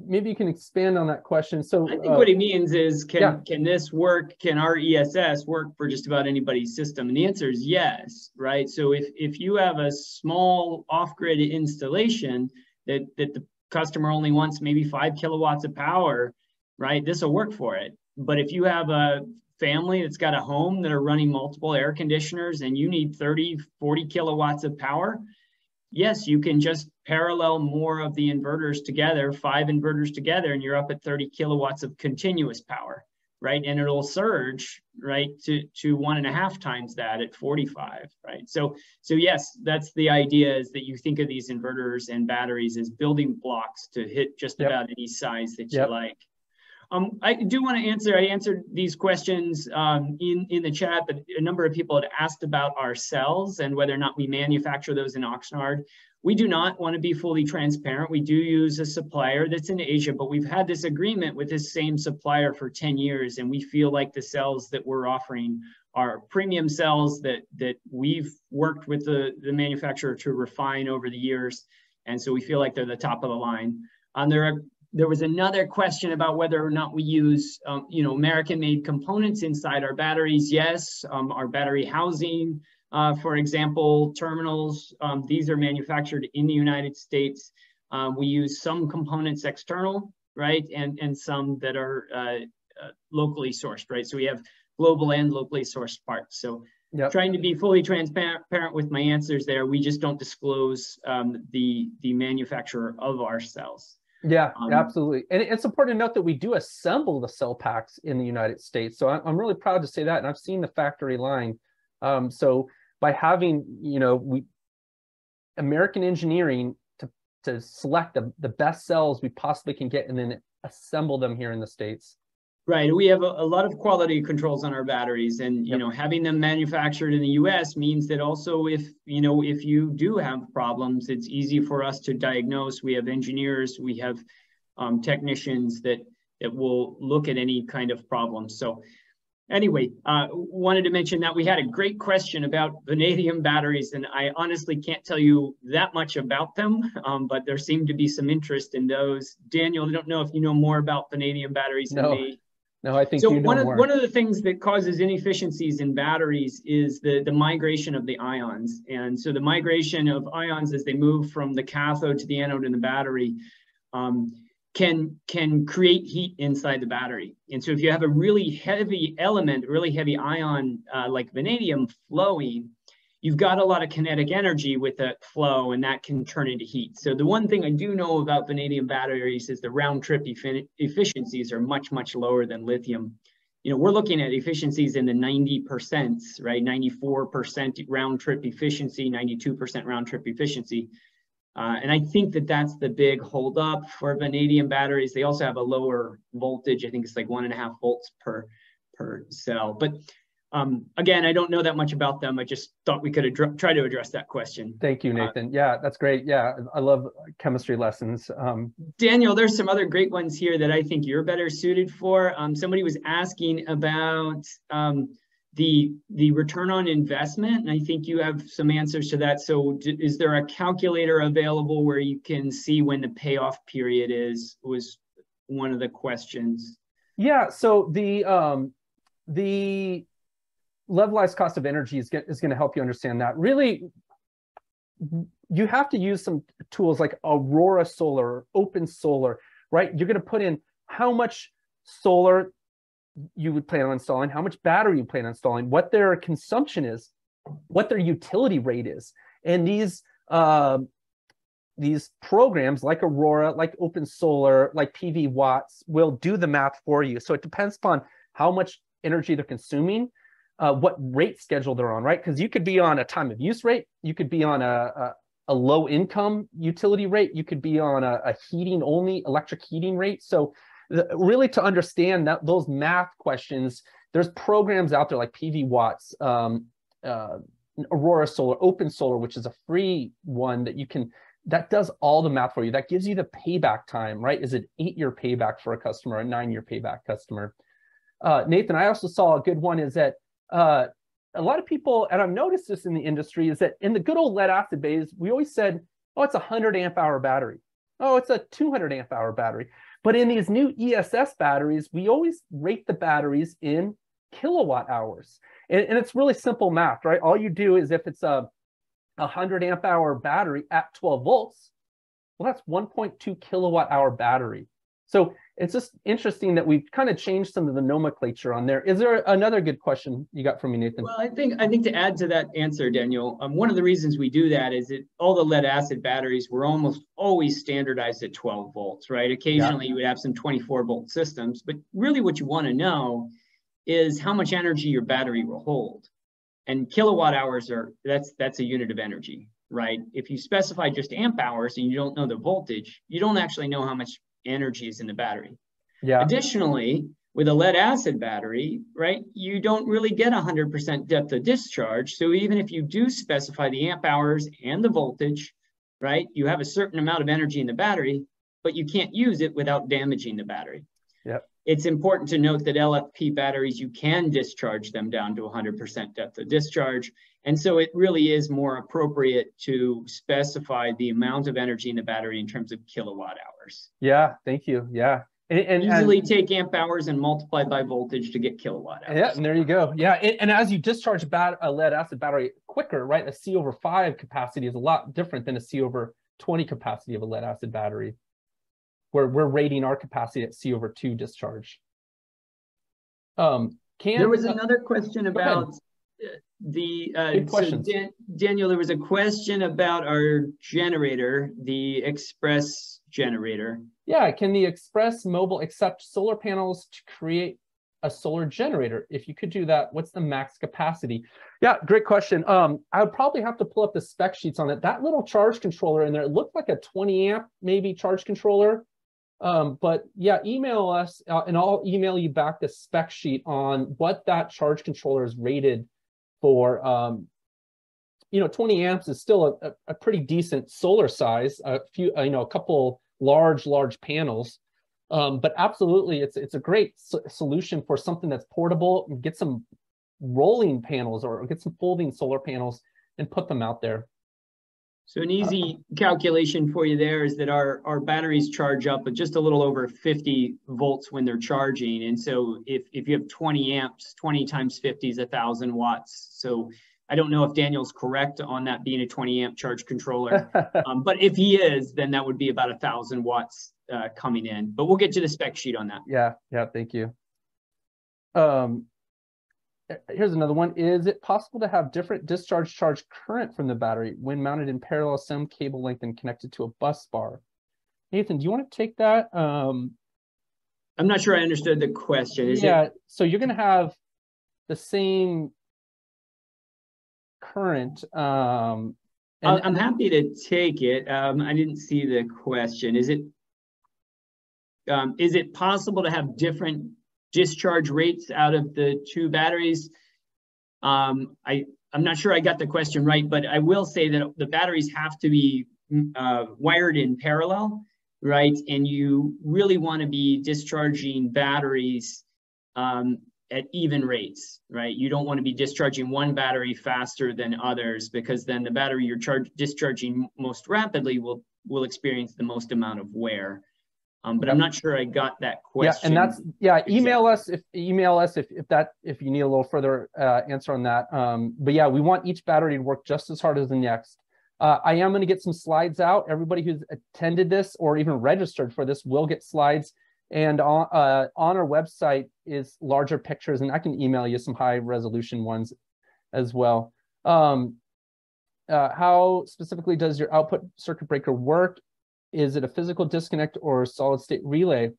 maybe you can expand on that question. So I think uh, what he means is, can yeah. can this work? Can our ESS work for just about anybody's system? And the answer is yes, right? So if if you have a small off-grid installation that that the customer only wants maybe five kilowatts of power, right? This will work for it. But if you have a family that's got a home that are running multiple air conditioners and you need 30, 40 kilowatts of power, yes, you can just parallel more of the inverters together, five inverters together, and you're up at 30 kilowatts of continuous power, right? And it'll surge, right, to, to one and a half times that at 45, right? So, so yes, that's the idea is that you think of these inverters and batteries as building blocks to hit just yep. about any size that yep. you like. Um, I do want to answer, I answered these questions um, in, in the chat, but a number of people had asked about our cells and whether or not we manufacture those in Oxnard. We do not want to be fully transparent. We do use a supplier that's in Asia, but we've had this agreement with this same supplier for 10 years, and we feel like the cells that we're offering are premium cells that, that we've worked with the, the manufacturer to refine over the years. And so we feel like they're the top of the line. Um, there are there was another question about whether or not we use, um, you know, American-made components inside our batteries. Yes, um, our battery housing, uh, for example, terminals, um, these are manufactured in the United States. Uh, we use some components external, right, and, and some that are uh, uh, locally sourced, right? So we have global and locally sourced parts. So yep. trying to be fully transparent with my answers there, we just don't disclose um, the, the manufacturer of our cells. Yeah, um, absolutely. And it's important to note that we do assemble the cell packs in the United States. So I'm really proud to say that. And I've seen the factory line. Um, so by having, you know, we American engineering to, to select the, the best cells we possibly can get and then assemble them here in the States. Right. We have a, a, lot of quality controls on our batteries and, you yep. know, having them manufactured in the US means that also if, you know, if you do have problems, it's easy for us to diagnose. We have engineers, we have um, technicians that, that will look at any kind of problem. So anyway, uh, wanted to mention that we had a great question about vanadium batteries, and I honestly can't tell you that much about them, um, but there seemed to be some interest in those. Daniel, I don't know if you know more about vanadium batteries no. than me. No, I think so. one of more. one of the things that causes inefficiencies in batteries is the the migration of the ions, and so the migration of ions as they move from the cathode to the anode in the battery um, can can create heat inside the battery. And so if you have a really heavy element, really heavy ion uh, like vanadium flowing, you've got a lot of kinetic energy with that flow and that can turn into heat. So the one thing I do know about vanadium batteries is the round trip efficiencies are much, much lower than lithium. You know, we're looking at efficiencies in the 90%, right? 94% round trip efficiency, 92% round trip efficiency. Uh, and I think that that's the big holdup for vanadium batteries. They also have a lower voltage. I think it's like one and a half volts per, per cell. But um, again, I don't know that much about them. I just thought we could try to address that question. Thank you, uh, Nathan. Uh, yeah, that's great. Yeah, I love chemistry lessons. Um, Daniel, there's some other great ones here that I think you're better suited for. Um, somebody was asking about um, the the return on investment, and I think you have some answers to that. So, is there a calculator available where you can see when the payoff period is? Was one of the questions. Yeah. So the um, the levelized cost of energy is, get, is going to help you understand that. Really, you have to use some tools like Aurora Solar, or Open Solar, right? You're going to put in how much solar you would plan on installing, how much battery you plan on installing, what their consumption is, what their utility rate is. And these uh, these programs like Aurora, like Open Solar, like PV Watts will do the math for you. So it depends upon how much energy they're consuming uh, what rate schedule they're on, right? Because you could be on a time of use rate, you could be on a, a, a low income utility rate, you could be on a, a heating only electric heating rate. So really to understand that those math questions, there's programs out there like PV Watts, um, uh, Aurora Solar, Open Solar, which is a free one that you can that does all the math for you. That gives you the payback time, right? Is it eight year payback for a customer, a nine year payback customer? Uh, Nathan, I also saw a good one is that uh, a lot of people, and I've noticed this in the industry, is that in the good old lead acid days, we always said, oh, it's a 100 amp hour battery. Oh, it's a 200 amp hour battery. But in these new ESS batteries, we always rate the batteries in kilowatt hours. And, and it's really simple math, right? All you do is if it's a 100 amp hour battery at 12 volts, well, that's 1.2 kilowatt hour battery. So it's just interesting that we've kind of changed some of the nomenclature on there. Is there another good question you got from me, Nathan? Well, I think I think to add to that answer, Daniel, um, one of the reasons we do that is that all the lead acid batteries were almost always standardized at 12 volts, right? Occasionally yeah. you would have some 24 volt systems, but really what you want to know is how much energy your battery will hold. And kilowatt hours are that's that's a unit of energy, right? If you specify just amp hours and you don't know the voltage, you don't actually know how much energy is in the battery. Yeah. Additionally, with a lead acid battery, right, you don't really get 100% depth of discharge. So even if you do specify the amp hours and the voltage, right, you have a certain amount of energy in the battery, but you can't use it without damaging the battery. Yep. It's important to note that LFP batteries, you can discharge them down to 100% depth of discharge. And so it really is more appropriate to specify the amount of energy in the battery in terms of kilowatt hours. Yeah, thank you. Yeah. And, and usually and, take amp hours and multiply by voltage to get kilowatt hours. Yeah, and there you go. Yeah, and, and as you discharge a, a lead acid battery quicker, right? A C over five capacity is a lot different than a C over 20 capacity of a lead acid battery. Where we're rating our capacity at C over two discharge. Um, can there was another question about the uh, so Dan, Daniel, there was a question about our generator, the Express generator. Yeah, can the Express mobile accept solar panels to create a solar generator? If you could do that, what's the max capacity? Yeah, great question. Um, I would probably have to pull up the spec sheets on it. That little charge controller in there, it looked like a 20 amp maybe charge controller. Um, but yeah, email us uh, and I'll email you back the spec sheet on what that charge controller is rated for. Um, you know 20 amps is still a, a pretty decent solar size a few uh, you know a couple large large panels. Um, but absolutely it's it's a great solution for something that's portable get some rolling panels or get some folding solar panels and put them out there so an easy calculation for you there is that our, our batteries charge up at just a little over 50 volts when they're charging. And so if, if you have 20 amps, 20 times 50 is 1,000 watts. So I don't know if Daniel's correct on that being a 20 amp charge controller. *laughs* um, but if he is, then that would be about 1,000 watts uh, coming in. But we'll get to the spec sheet on that. Yeah, yeah, thank you. Um, here's another one. Is it possible to have different discharge charge current from the battery when mounted in parallel some cable length and connected to a bus bar? Nathan, do you want to take that? Um, I'm not sure I understood the question. Is yeah, it... so you're going to have the same current. Um, and, I'm happy to take it. Um, I didn't see the question. Is it um, is it possible to have different discharge rates out of the two batteries. Um, I, I'm not sure I got the question right, but I will say that the batteries have to be uh, wired in parallel, right? And you really want to be discharging batteries um, at even rates, right? You don't want to be discharging one battery faster than others because then the battery you're discharging most rapidly will will experience the most amount of wear. Um, but I'm not sure I got that question. Yeah, and that's yeah. Email us if email us if if that if you need a little further uh, answer on that. Um, but yeah, we want each battery to work just as hard as the next. Uh, I am going to get some slides out. Everybody who's attended this or even registered for this will get slides. And on, uh, on our website is larger pictures, and I can email you some high resolution ones as well. Um, uh, how specifically does your output circuit breaker work? Is it a physical disconnect or solid state relay?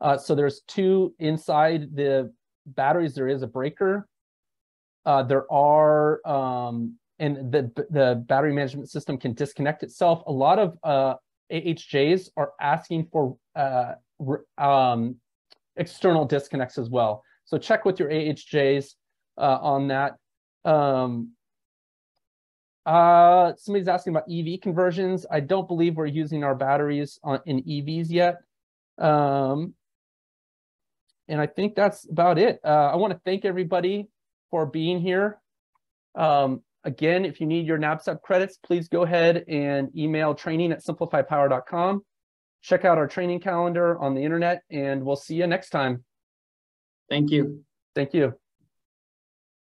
Uh, so there's two inside the batteries. There is a breaker. Uh, there are, um, and the, the battery management system can disconnect itself. A lot of uh, AHJs are asking for uh, um, external disconnects as well. So check with your AHJs uh, on that. Um, uh, somebody's asking about EV conversions. I don't believe we're using our batteries on, in EVs yet. Um, and I think that's about it. Uh, I want to thank everybody for being here. Um, again, if you need your NABCEP credits, please go ahead and email training at simpliphipower.com. Check out our training calendar on the internet, and we'll see you next time. Thank you. Thank you.